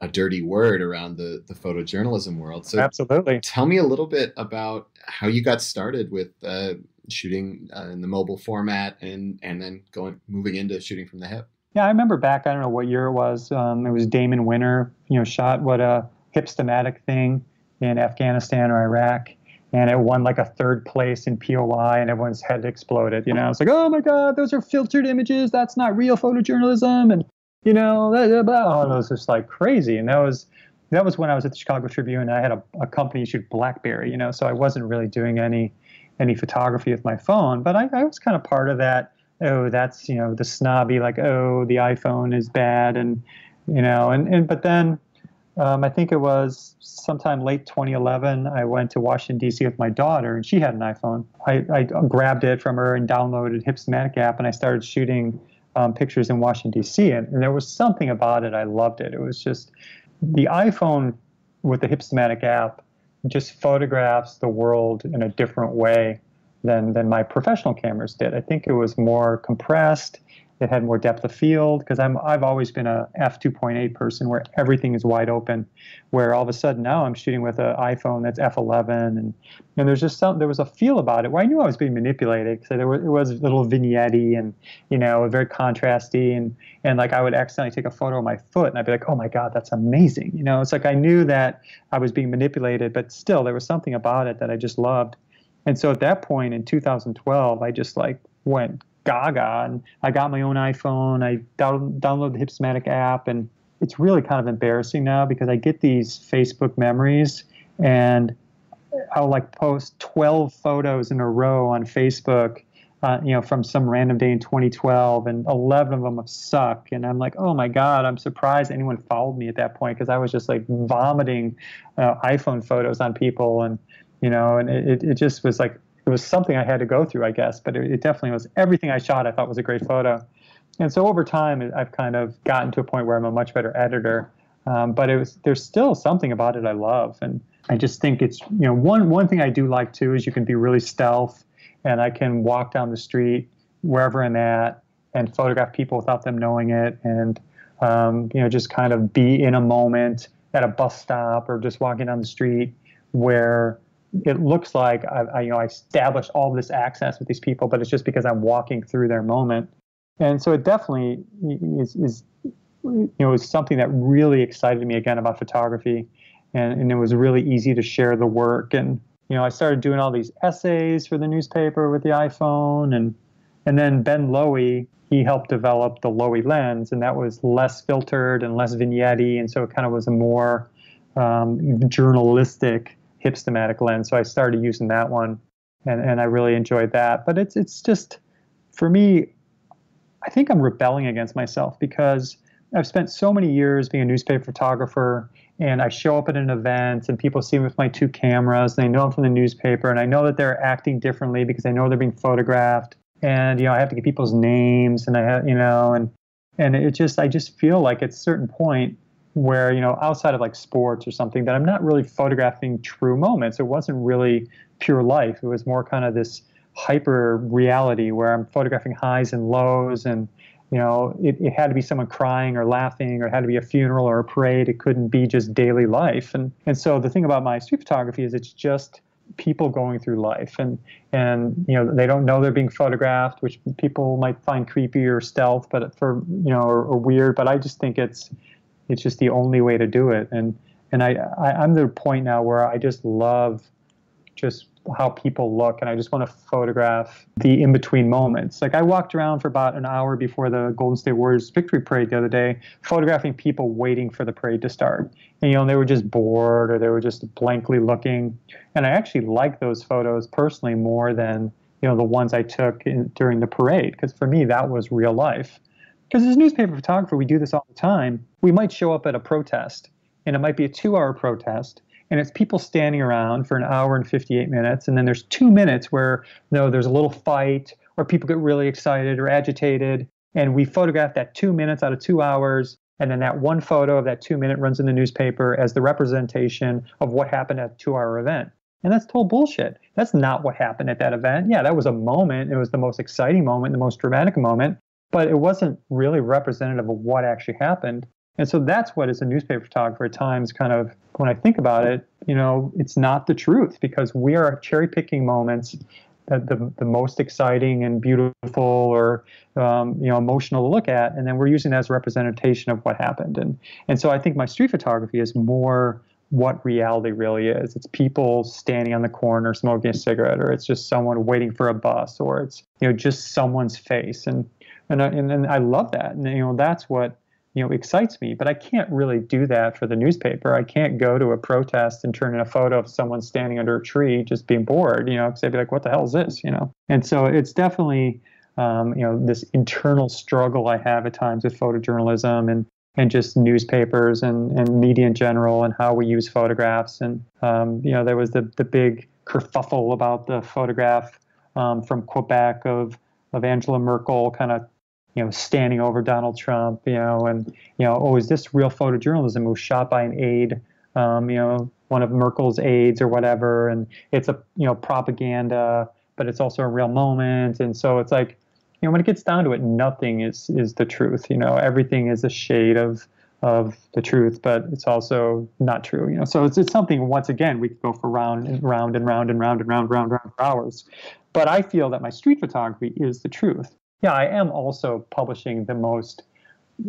a dirty word around the the photojournalism world. So, absolutely, tell me a little bit about how you got started with uh, shooting uh, in the mobile format and and then going moving into shooting from the hip. Yeah, I remember back. I don't know what year it was. Um, it was Damon Winter. You know, shot what a Hipstamatic thing in Afghanistan or Iraq, and it won like a third place in POY, and everyone's head exploded. You know, it's like, oh my God, those are filtered images. That's not real photojournalism, and you know, blah, blah, oh, it was just like crazy. And that was that was when I was at the Chicago Tribune, and I had a, a company issued BlackBerry. You know, so I wasn't really doing any any photography with my phone, but I, I was kind of part of that. Oh, that's you know the snobby like, oh, the iPhone is bad, and you know, and and but then um, I think it was sometime late 2011. I went to Washington D.C. with my daughter, and she had an iPhone. I, I grabbed it from her and downloaded Hipstamatic app, and I started shooting um, pictures in Washington D.C. And, and, there was something about it. I loved it. It was just the iPhone with the Hipstamatic app just photographs the world in a different way than than my professional cameras did. I think it was more compressed it had more depth of field because I'm I've always been a f2.8 person where everything is wide open. Where all of a sudden now I'm shooting with an iPhone that's f11 and and there's just some there was a feel about it where I knew I was being manipulated because there was, it was a little vignette and you know very contrasty and and like I would accidentally take a photo of my foot and I'd be like oh my god that's amazing you know it's like I knew that I was being manipulated but still there was something about it that I just loved. And so at that point in 2012, I just like went gaga. And I got my own iPhone. I down, download the Hipstamatic app, and it's really kind of embarrassing now because I get these Facebook memories, and I'll like post 12 photos in a row on Facebook uh, you know, from some random day in 2012, and 11 of them have suck. And I'm like, oh my god, I'm surprised anyone followed me at that point because I was just like vomiting uh, iPhone photos on people, and you know, and it, it just was like it was something I had to go through, I guess. But it, it definitely was everything I shot. I thought was a great photo, and so over time, I've kind of gotten to a point where I'm a much better editor. Um, but it was there's still something about it I love, and I just think it's you know one one thing I do like too is you can be really stealth and I can walk down the street wherever I'm at and photograph people without them knowing it, and um, you know just kind of be in a moment at a bus stop or just walking down the street where it looks like I, I you know I established all this access with these people, but it's just because I'm walking through their moment, and so it definitely is, is you know is something that really excited me again about photography, and, and it was really easy to share the work. And you know, I started doing all these essays for the newspaper with the iPhone, and and then Ben Lowy, he helped develop the Lowy lens, and that was less filtered and less vignette and so it kind of was a more um, journalistic hipstamatic lens. So I started using that one, and and I really enjoyed that. But it's it's just for me, I think I'm rebelling against myself because I've spent so many years being a newspaper photographer and I show up at an event and people see me with my two cameras and they know I'm from the newspaper and I know that they're acting differently because I know they're being photographed and you know I have to get people's names and I have you know and and it just I just feel like at a certain point where you know outside of like sports or something that I'm not really photographing true moments it wasn't really pure life it was more kind of this hyper reality where I'm photographing highs and lows and you know, it, it had to be someone crying or laughing, or it had to be a funeral or a parade. It couldn't be just daily life. And and so the thing about my street photography is it's just people going through life and and you know they don't know they're being photographed which people might find creepy or stealth but for you know or, or weird but i just think it's it's just the only way to do it and and I, I i'm the point now where i just love just how people look and I just want to photograph the in between moments. Like I walked around for about an hour before the Golden State Warriors victory parade the other day, photographing people waiting for the parade to start. And you know, they were just bored or they were just blankly looking. And I actually like those photos personally more than, you know, the ones I took in, during the parade because for me that was real life. Because as a newspaper photographer, we do this all the time. We might show up at a protest and it might be a 2-hour protest and it's people standing around for an hour and 58 minutes and then there's two minutes where you know there's a little fight or people get really excited or agitated and we photograph that two minutes out of two hours and then that one photo of that two minute runs in the newspaper as the representation of what happened at a two hour event. And that's total bullshit. That's not what happened at that event. Yeah that was a moment. It was the most exciting moment the most dramatic moment but it wasn't really representative of what actually happened and so that's what, as a newspaper photographer, at times, kind of when I think about it, you know, it's not the truth because we are cherry picking moments that the, the most exciting and beautiful or um, you know emotional to look at, and then we're using that as a representation of what happened. And and so I think my street photography is more what reality really is. It's people standing on the corner smoking a cigarette, or it's just someone waiting for a bus, or it's you know just someone's face. And and and, and I love that. And you know that's what you know excites me. But i can't really do that for the newspaper. I can't go to a protest and turn in a photo of someone standing under a tree just being bored you know because they'd be like what the hell is this? You know? And so it's definitely um, you know this internal struggle i have at times with photojournalism and and just newspapers and, and media in general and how we use photographs. And um, you know there was the, the big kerfuffle about the photograph um, from quebec of of angela merkel kind of you know, standing over Donald Trump, you know, and you know, oh, is this real photojournalism? It was shot by an aide, um, you know, one of Merkel's aides or whatever, and it's a you know propaganda, but it's also a real moment, and so it's like, you know, when it gets down to it, nothing is is the truth. You know, everything is a shade of of the truth, but it's also not true. You know, so it's, it's something. Once again, we could go for round and round and round and round and round and round, round for hours. But I feel that my street photography is the truth yeah, I am also publishing the most,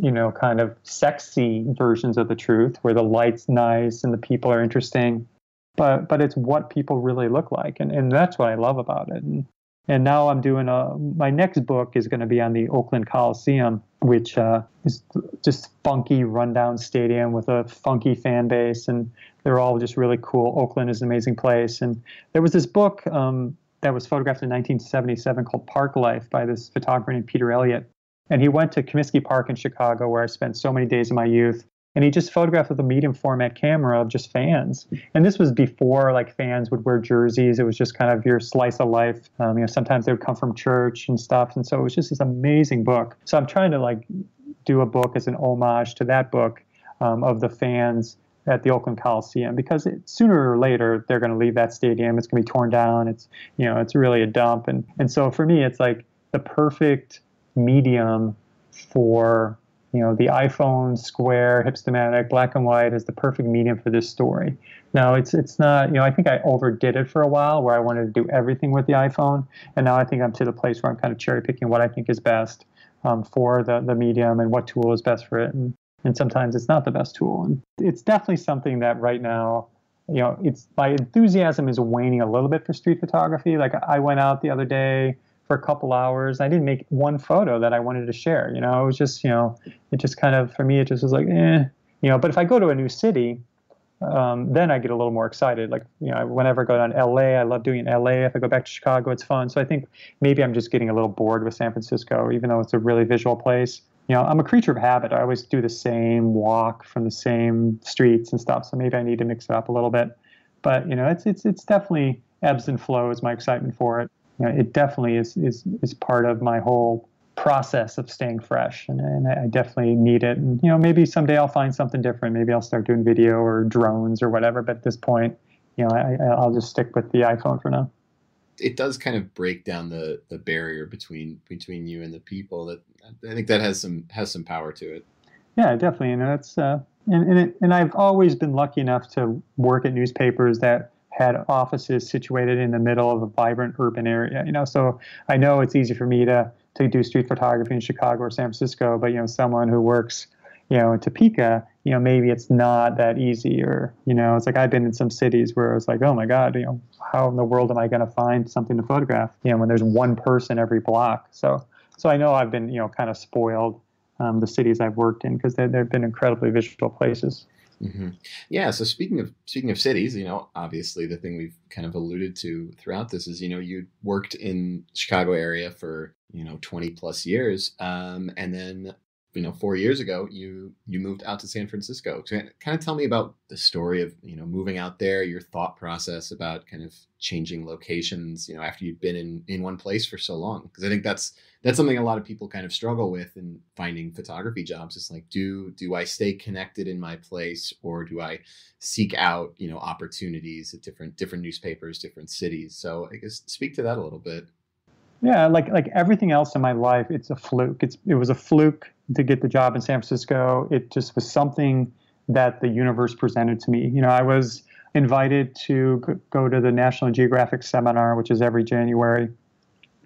you know, kind of sexy versions of the truth where the light's nice and the people are interesting. But but it's what people really look like. And, and that's what I love about it. And and now I'm doing a my next book is going to be on the Oakland Coliseum, which uh, is just funky rundown stadium with a funky fan base, and they're all just really cool. Oakland is an amazing place, and there was this book um, that was photographed in 1977 called Park Life by this photographer named Peter Elliott. And he went to Comiskey Park in Chicago, where I spent so many days of my youth. And he just photographed with a medium format camera of just fans. And this was before like fans would wear jerseys. It was just kind of your slice of life. Um, you know, sometimes they would come from church and stuff. And so it was just this amazing book. So I'm trying to like do a book as an homage to that book um, of the fans at the Oakland Coliseum because it, sooner or later they're going to leave that stadium. It's going to be torn down. It's you know it's really a dump, and and so for me it's like the perfect medium for you know the iPhone square hipstamatic black and white is the perfect medium for this story. Now it's it's not you know I think I overdid it for a while where I wanted to do everything with the iPhone, and now I think I'm to the place where I'm kind of cherry picking what I think is best um, for the the medium and what tool is best for it. And and sometimes it's not the best tool. And it's definitely something that right now, you know, it's my enthusiasm is waning a little bit for street photography. Like I went out the other day for a couple hours. I didn't make one photo that I wanted to share. You know, it was just, you know, it just kind of for me, it just was like, eh, you know. But if I go to a new city, um, then I get a little more excited. Like, you know, whenever I go down to LA, I love doing LA. If I go back to Chicago, it's fun. So I think maybe I'm just getting a little bored with San Francisco, even though it's a really visual place you know, I'm a creature of habit. I always do the same walk from the same streets and stuff. So maybe I need to mix it up a little bit. But you know, it's it's it's definitely ebbs and flows. My excitement for it. You know, it definitely is is is part of my whole process of staying fresh, and, and I definitely need it. And you know, maybe someday I'll find something different. Maybe I'll start doing video or drones or whatever. But at this point, you know, I, I'll just stick with the iPhone for now it does kind of break down the the barrier between between you and the people. That I think that has some has some power to it. Yeah, definitely. And that's uh, and and, it, and I've always been lucky enough to work at newspapers that had offices situated in the middle of a vibrant urban area. You know, so I know it's easy for me to to do street photography in Chicago or San Francisco, but you know, someone who works you know, in Topeka, you know, maybe it's not that easy or, you know, it's like I've been in some cities where it's like, oh my God, you know, how in the world am I going to find something to photograph, you know, when there's one person every block. So, so I know I've been, you know, kind of spoiled um, the cities I've worked in because they've been incredibly visual places. Mm-hmm. Yeah. So speaking of speaking of cities, you know, obviously the thing we've kind of alluded to throughout this is, you know, you worked in Chicago area for you know 20 plus years, um, and then you know four years ago you you moved out to san francisco. So kind of tell me about the story of you know moving out there your thought process about kind of changing locations you know after you've been in in one place for so long. Because i think that's that's something a lot of people kind of struggle with in finding photography jobs. It's like do do i stay connected in my place or do i seek out you know opportunities at different different newspapers different cities? So i guess speak to that a little bit. Yeah, like like everything else in my life, it's a fluke. It's it was a fluke to get the job in San Francisco. It just was something that the universe presented to me. You know, I was invited to go to the National Geographic seminar, which is every January.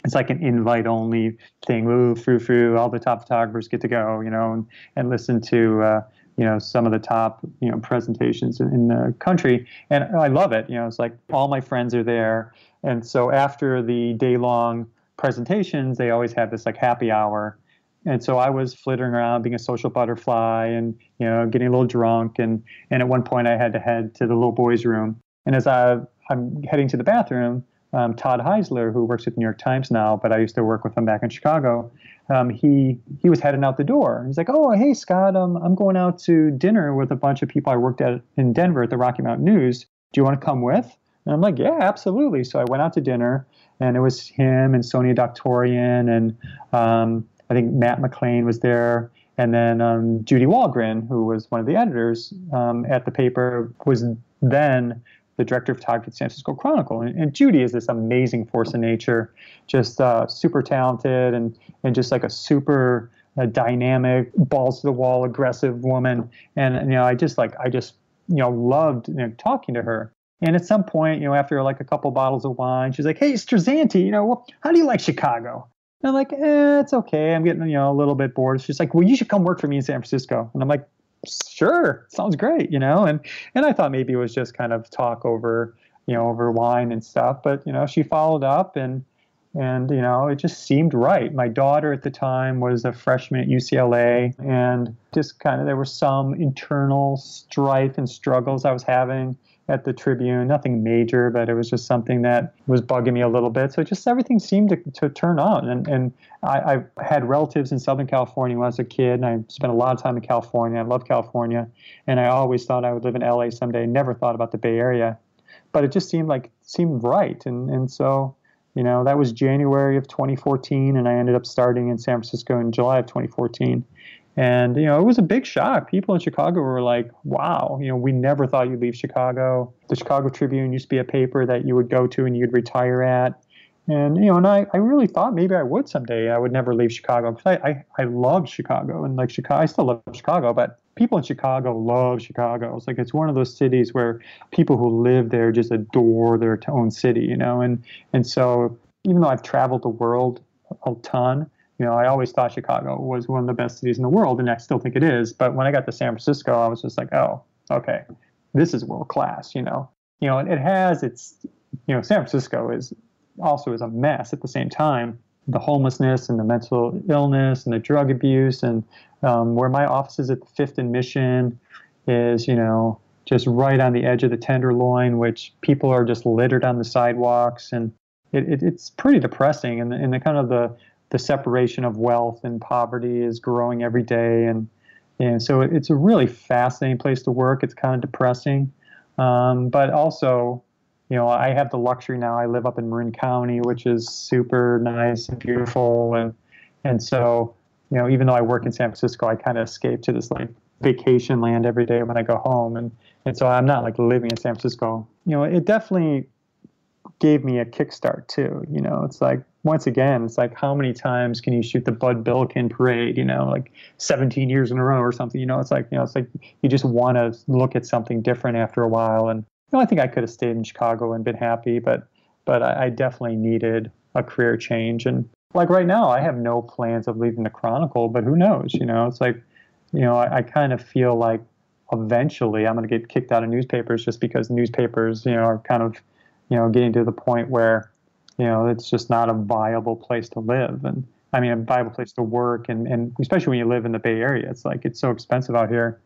It's like an invite only thing. Ooh, frou frou, all the top photographers get to go, you know, and, and listen to, uh, you know, some of the top, you know, presentations in, in the country. And I love it. You know, it's like all my friends are there. And so after the day long presentations, they always have this like happy hour. And so I was flittering around, being a social butterfly, and you know, getting a little drunk. And and at one point, I had to head to the little boys' room. And as I I'm heading to the bathroom, um, Todd Heisler, who works at the New York Times now, but I used to work with him back in Chicago. Um, he he was heading out the door. He's like, "Oh, hey Scott, um, I'm going out to dinner with a bunch of people I worked at in Denver at the Rocky Mountain News. Do you want to come with?" And I'm like, "Yeah, absolutely." So I went out to dinner and it was him and Sonya Doctorian and um, I think Matt McClain was there, and then um, Judy Walgren, who was one of the editors um, at the paper, was then the director of photography at San Francisco Chronicle. And, and Judy is this amazing force of nature, just uh, super talented and and just like a super uh, dynamic, balls to the wall, aggressive woman. And you know, I just like I just you know loved you know, talking to her. And at some point, you know, after like a couple bottles of wine, she's like, "Hey, Strazzante, you know, how do you like Chicago?" And I'm like, "Eh, it's okay. I'm getting you know a little bit bored." She's like, "Well, you should come work for me in San Francisco." And I'm like, "Sure, sounds great," you know. And and I thought maybe it was just kind of talk over, you know, over wine and stuff. But you know, she followed up, and and you know it just seemed right my daughter at the time was a freshman at ucla and just kind of there was some internal strife and struggles i was having at the tribune nothing major but it was just something that was bugging me a little bit. So just everything seemed to, to turn on. And, and I, I had relatives in southern california when i was a kid and i spent a lot of time in california. I love california. And i always thought i would live in la someday. Never thought about the bay area. But it just seemed like seemed right. And and so you know, that was January of 2014, and I ended up starting in San Francisco in July of 2014. And, you know, it was a big shock. People in Chicago were like, wow, you know, we never thought you'd leave Chicago. The Chicago Tribune used to be a paper that you would go to and you'd retire at. And, you know, and I, I really thought maybe I would someday. I would never leave Chicago because I, I, I Chicago and like Chicago, I still love Chicago, but people in Chicago love Chicago. It's like it's one of those cities where people who live there just adore their own city, you know. And and so even though I've traveled the world a ton, you know, I always thought Chicago was one of the best cities in the world, and I still think it is. But when I got to San Francisco, I was just like, oh, okay, this is world class, you know. You know, it has its, you know, San Francisco is also is a mess at the same time the homelessness and the mental illness and the drug abuse and um, where my office is at the Fifth and Mission is you know just right on the edge of the Tenderloin, which people are just littered on the sidewalks, and it, it, it's pretty depressing. And and the kind of the the separation of wealth and poverty is growing every day, and and so it's a really fascinating place to work. It's kind of depressing, um, but also you know, I have the luxury now. I live up in Marin County, which is super nice and beautiful, and and so you know, even though I work in San Francisco, I kind of escape to this like vacation land every day when I go home, and and so I'm not like living in San Francisco. You know, it definitely gave me a kickstart too. You know, it's like once again, it's like how many times can you shoot the Bud Billiken parade? You know, like 17 years in a row or something. You know, it's like you know, it's like you just want to look at something different after a while, and you know, I think I could have stayed in Chicago and been happy, but but I, I definitely needed a career change. And like right now, I have no plans of leaving the Chronicle, but who knows? You know, it's like, you know, I, I kind of feel like eventually I'm going to get kicked out of newspapers just because newspapers, you know, are kind of, you know, getting to the point where, you know, it's just not a viable place to live. And I mean, a viable place to work. And, and especially when you live in the Bay Area, it's like, it's so expensive out here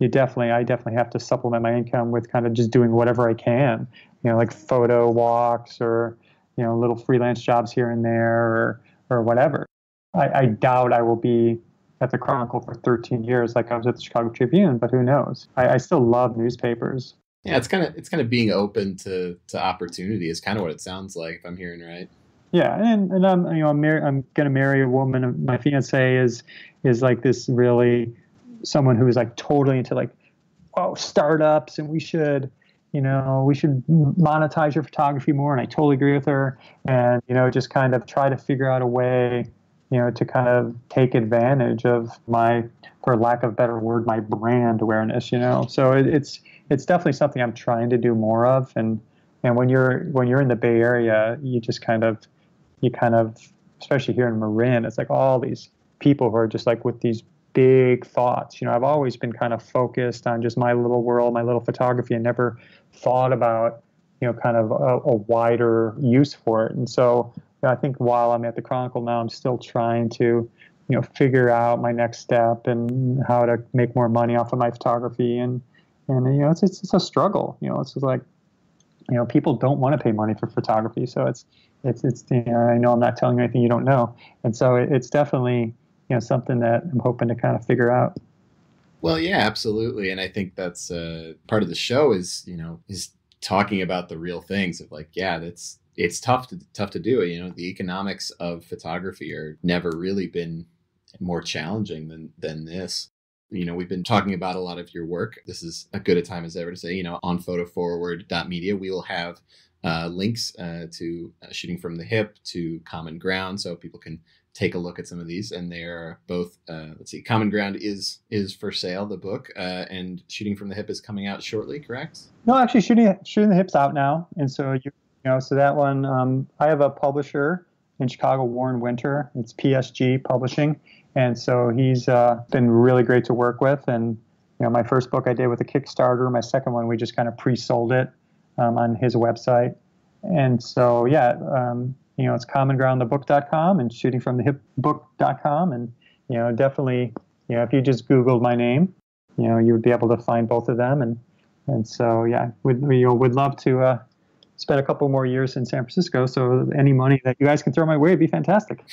you definitely I definitely have to supplement my income with kind of just doing whatever I can, you know, like photo walks or you know little freelance jobs here and there or or whatever. I, I doubt I will be at the Chronicle for 13 years like I was at the Chicago Tribune, but who knows? I, I still love newspapers. Yeah, it's kind of it's kind of being open to to opportunity is kind of what it sounds like if I'm hearing right. Yeah, and and I'm you know I'm mar- I'm gonna marry a woman. My fiance is is like this really someone who is like totally into like oh startups and we should you know we should monetize your photography more and i totally agree with her and you know just kind of try to figure out a way you know to kind of take advantage of my for lack of a better word my brand awareness you know so it, it's it's definitely something i'm trying to do more of and and when you're when you're in the bay area you just kind of you kind of especially here in marin it's like all these people who are just like with these big thoughts. You know, I've always been kind of focused on just my little world, my little photography, and never thought about, you know, kind of a, a wider use for it. And so you know, I think while I'm at the Chronicle now, I'm still trying to, you know, figure out my next step and how to make more money off of my photography. And, and you know, it's, it's, it's a struggle. You know, it's like, you know, people don't want to pay money for photography. So it's, it's, it's, you know, I know I'm not telling you anything you don't know. And so it, it's definitely, you know something that I'm hoping to kind of figure out. Well, yeah, absolutely, and I think that's uh, part of the show is you know is talking about the real things of like yeah that's it's tough to tough to do. You know the economics of photography are never really been more challenging than than this. You know, we've been talking about a lot of your work. This is a good a time as ever to say, you know, on photoforward.media, we will have uh, links uh, to uh, shooting from the hip to common ground so people can take a look at some of these, and they are both. Uh, let's see, Common Ground is is for sale, the book, uh, and Shooting from the Hip is coming out shortly. Correct? No, actually, shooting shooting the hip's out now, and so you, you know, so that one, um, I have a publisher in Chicago, Warren Winter. It's PSG Publishing, and so he's uh, been really great to work with. And you know, my first book I did with a Kickstarter. My second one, we just kind of pre-sold it um, on his website. And so, yeah, um, you know, it's commongroundthebook.com and shootingfromthehipbook.com. And, you know, definitely, you know, if you just Googled my name, you know, you would be able to find both of them. And, and so, yeah, know, would love to, uh, spend a couple more years in San Francisco. So any money that you guys can throw my way would be fantastic.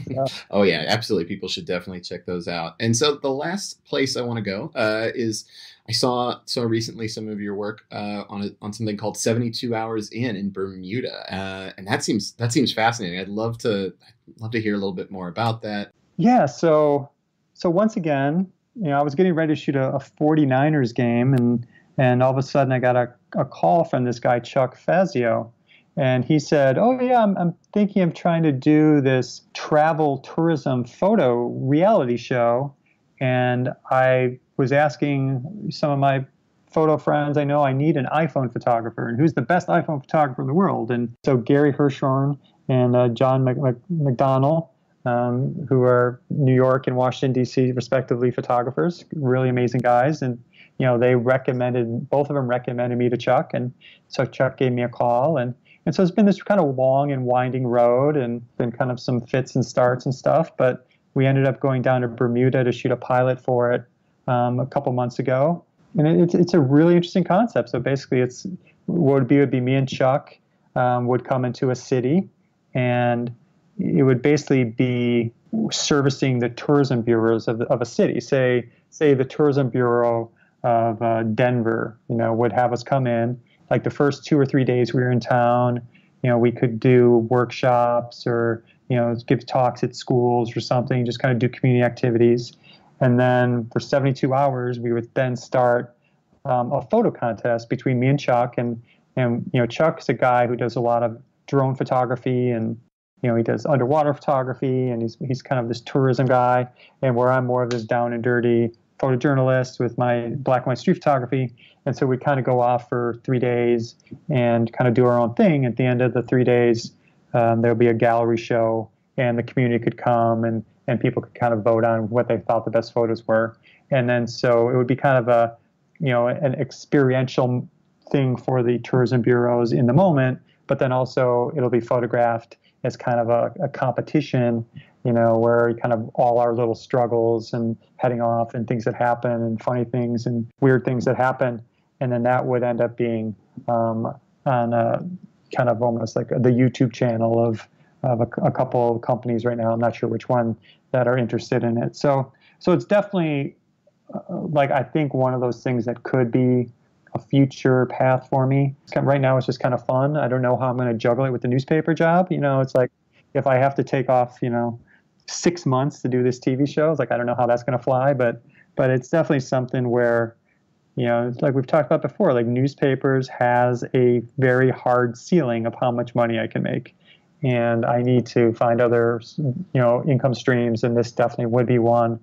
oh yeah, absolutely. People should definitely check those out. And so the last place I want to go uh, is I saw saw recently some of your work uh, on a, on something called 72 Hours In in Bermuda, uh, and that seems that seems fascinating. I'd love to I'd love to hear a little bit more about that. Yeah. So so once again, you know, I was getting ready to shoot a, a 49ers game, and and all of a sudden I got a, a call from this guy Chuck Fazio, and he said, "Oh yeah, I'm, I'm thinking of trying to do this travel tourism photo reality show." And I was asking some of my photo friends I know I need an iPhone photographer, and who's the best iPhone photographer in the world? And so Gary Hershorn and uh, John Mc- Mc- McDonnell, um, who are New York and Washington D.C. respectively photographers, really amazing guys, and you know they recommended both of them recommended me to Chuck, and so Chuck gave me a call, and and so it's been this kind of long and winding road, and been kind of some fits and starts and stuff, but we ended up going down to Bermuda to shoot a pilot for it um, a couple months ago, and it's it's a really interesting concept. So basically, it's what would be would be me and Chuck um, would come into a city, and it would basically be servicing the tourism bureaus of, of a city. Say say the tourism bureau of uh, Denver, you know, would have us come in. Like the first two or three days we were in town, you know, we could do workshops or you know give talks at schools or something, just kind of do community activities. And then for 72 hours, we would then start um, a photo contest between me and Chuck. And, and, you know, Chuck's a guy who does a lot of drone photography and, you know, he does underwater photography and he's, he's kind of this tourism guy. And where I'm more of this down and dirty photojournalist with my black and white street photography. And so we kind of go off for three days and kind of do our own thing. At the end of the three days, um, there'll be a gallery show and the community could come and and people could kind of vote on what they thought the best photos were. And then so it would be kind of a, you know, an experiential thing for the tourism bureaus in the moment, but then also it'll be photographed as kind of a, a competition, you know, where kind of all our little struggles and heading off and things that happen and funny things and weird things that happen. And then that would end up being um, on a kind of almost like the YouTube channel of of a, a, couple of companies right now. I'm not sure which one that are interested in it. So so it's definitely uh, like I think one of those things that could be a future path for me. Right now, it's just kind of fun. I don't know how I'm going to juggle it with the newspaper job. You know, it's like if I have to take off, you know, six months to do this TV show, it's like I don't know how that's going to fly. But but it's definitely something where you know, like we've talked about before, like newspapers has a very hard ceiling of how much money I can make and I need to find other, you know, income streams, and this definitely would be one.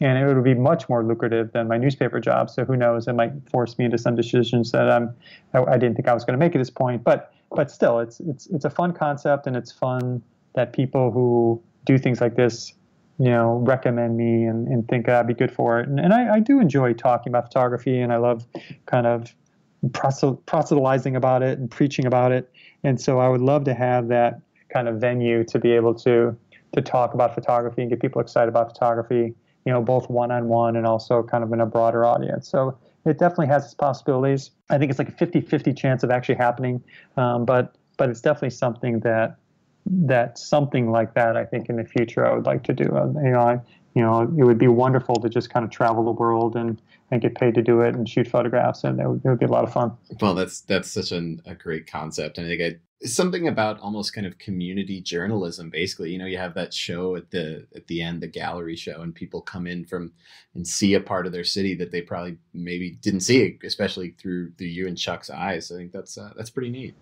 And it would be much more lucrative than my newspaper job. So who knows? It might force me into some decisions that I'm, I, I didn't think I was going to make at this point. But but still, it's it's it's a fun concept, and it's fun that people who do things like this, you know, recommend me and, and think I'd be good for it. And, and I, I do enjoy talking about photography, and I love kind of proselytizing about it and preaching about it. And so I would love to have that kind of venue to be able to to talk about photography and get people excited about photography, you know, both one on one and also kind of in a broader audience. So it definitely has its possibilities. I think it's like a 50-50 chance of actually happening, um, but but it's definitely something that that something like that I think in the future I would like to do. You know, I, you know, it would be wonderful to just kind of travel the world and, and get paid to do it and shoot photographs, and it would, it would be a lot of fun. Well, that's that's such an, a great concept, and I think I something about almost kind of community journalism basically you know you have that show at the at the end the gallery show and people come in from and see a part of their city that they probably maybe didn't see especially through through you and chuck's eyes i think that's uh, that's pretty neat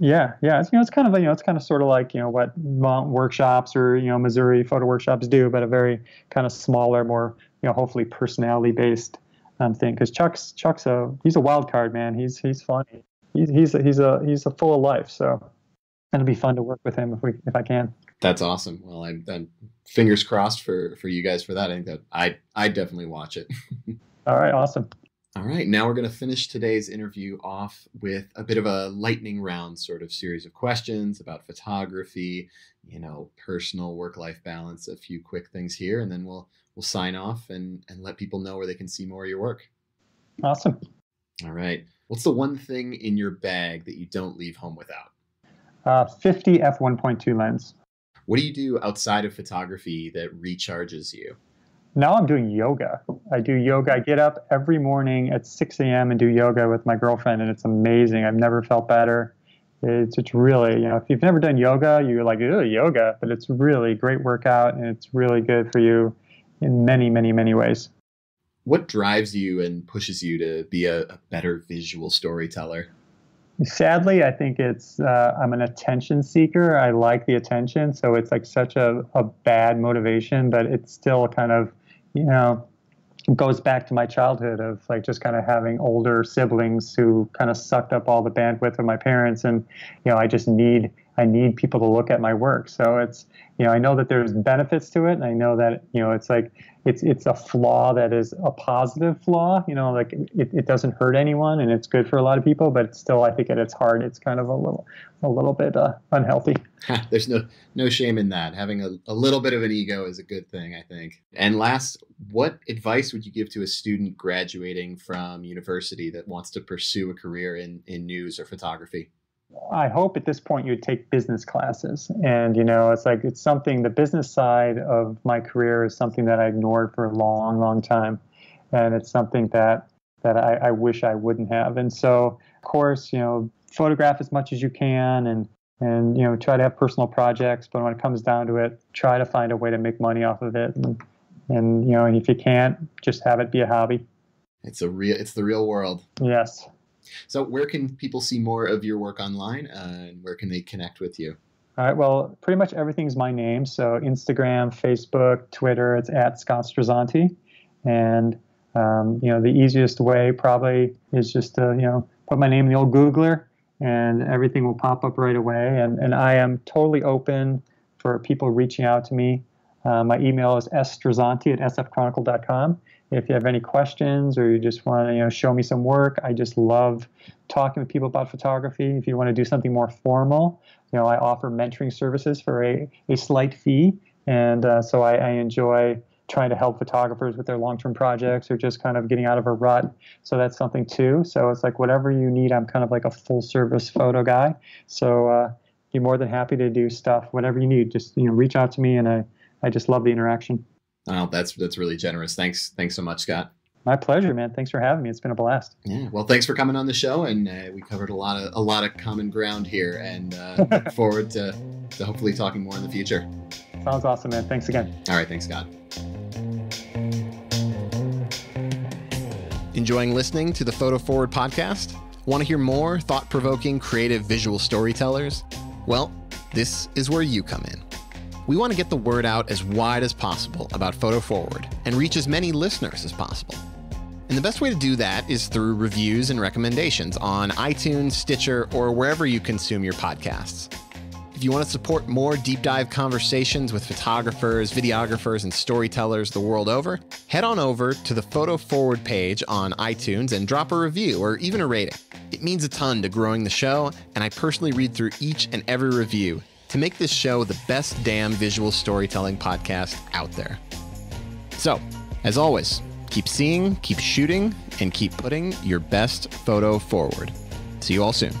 yeah yeah it's, you know it's kind of you know it's kind of sort of like you know what workshops or you know missouri photo workshops do but a very kind of smaller more you know hopefully personality based um, thing because chuck's chuck's a he's a wild card man he's he's funny he's he's a, he's a he's a full of life. So it'll be fun to work with him if we if I can. That's awesome. Well, I'm, I'm fingers crossed for for you guys for that. I think that I I definitely watch it. All right, awesome. All right, now we're going to finish today's interview off with a bit of a lightning round sort of series of questions about photography, you know, personal work-life balance, a few quick things here, and then we'll we'll sign off and and let people know where they can see more of your work. Awesome. All right. What's the one thing in your bag that you don't leave home without? Uh, 50 f1.2 lens. What do you do outside of photography that recharges you? Now I'm doing yoga. I do yoga. I get up every morning at 6 a.m. and do yoga with my girlfriend, and it's amazing. I've never felt better. It's, it's really, you know, if you've never done yoga, you're like, oh, yoga, but it's really great workout and it's really good for you in many, many, many ways. What drives you and pushes you to be a, a better visual storyteller? Sadly, I think it's uh, I'm an attention seeker. I like the attention, so it's like such a, a bad motivation, but it's still kind of you know, goes back to my childhood of like just kind of having older siblings who kind of sucked up all the bandwidth of my parents and you know i just need i need people to look at my work so it's you know i know that there's benefits to it and i know that you know it's like it's it's a flaw that is a positive flaw. You know, like it, it doesn't hurt anyone and it's good for a lot of people, but still, I think at its heart, it's kind of a little a little bit uh, unhealthy. There's no no shame in that. Having a, a little bit of an ego is a good thing, I think. And last, what advice would you give to a student graduating from university that wants to pursue a career in in news or photography? I hope at this point you'd take business classes. And, you know, it's like it's something, the business side of my career is something that I ignored for a long, long time. And it's something that, that I, I wish I wouldn't have. And so, of course, you know, photograph as much as you can and, and, you know, try to have personal projects. But when it comes down to it, try to find a way to make money off of it. And, and you know, and if you can't, just have it be a hobby. It's a real, it's the real world. Yes. So, where can people see more of your work online, uh, and where can they connect with you? All right. Well, pretty much everything's my name. So Instagram, Facebook, Twitter. It's at Scott Strazzante, and um, you know the easiest way probably is just to you know put my name in the old Googler, and everything will pop up right away. And and I am totally open for people reaching out to me. Uh, my email is sstrazzante at sfchronicle.com if you have any questions or you just want to you know show me some work i just love talking with people about photography. If you want to do something more formal you know i offer mentoring services for a, a slight fee. And uh, so I, I, enjoy trying to help photographers with their long-term projects or just kind of getting out of a rut. So that's something too. So it's like whatever you need i'm kind of like a full service photo guy. So uh, be more than happy to do stuff whatever you need. Just you know reach out to me and i, I just love the interaction Wow, that's that's really generous. Thanks, thanks so much, Scott. My pleasure, man. Thanks for having me. It's been a blast. Yeah. Well, thanks for coming on the show, and uh, we covered a lot of a lot of common ground here, and uh, look forward to to hopefully talking more in the future. Sounds awesome, man. Thanks again. All right. Thanks, Scott. Enjoying listening to the Photo Forward podcast? Want to hear more thought provoking, creative visual storytellers? Well, this is where you come in. We want to get the word out as wide as possible about Photo Forward and reach as many listeners as possible. And the best way to do that is through reviews and recommendations on iTunes, Stitcher, or wherever you consume your podcasts. If you want to support more deep dive conversations with photographers, videographers, and storytellers the world over, head on over to the Photo Forward page on iTunes and drop a review or even a rating. It means a ton to growing the show, and I personally read through each and every review to make this show the best damn visual storytelling podcast out there. So, as always, keep seeing, keep shooting, and keep putting your best photo forward. See you all soon.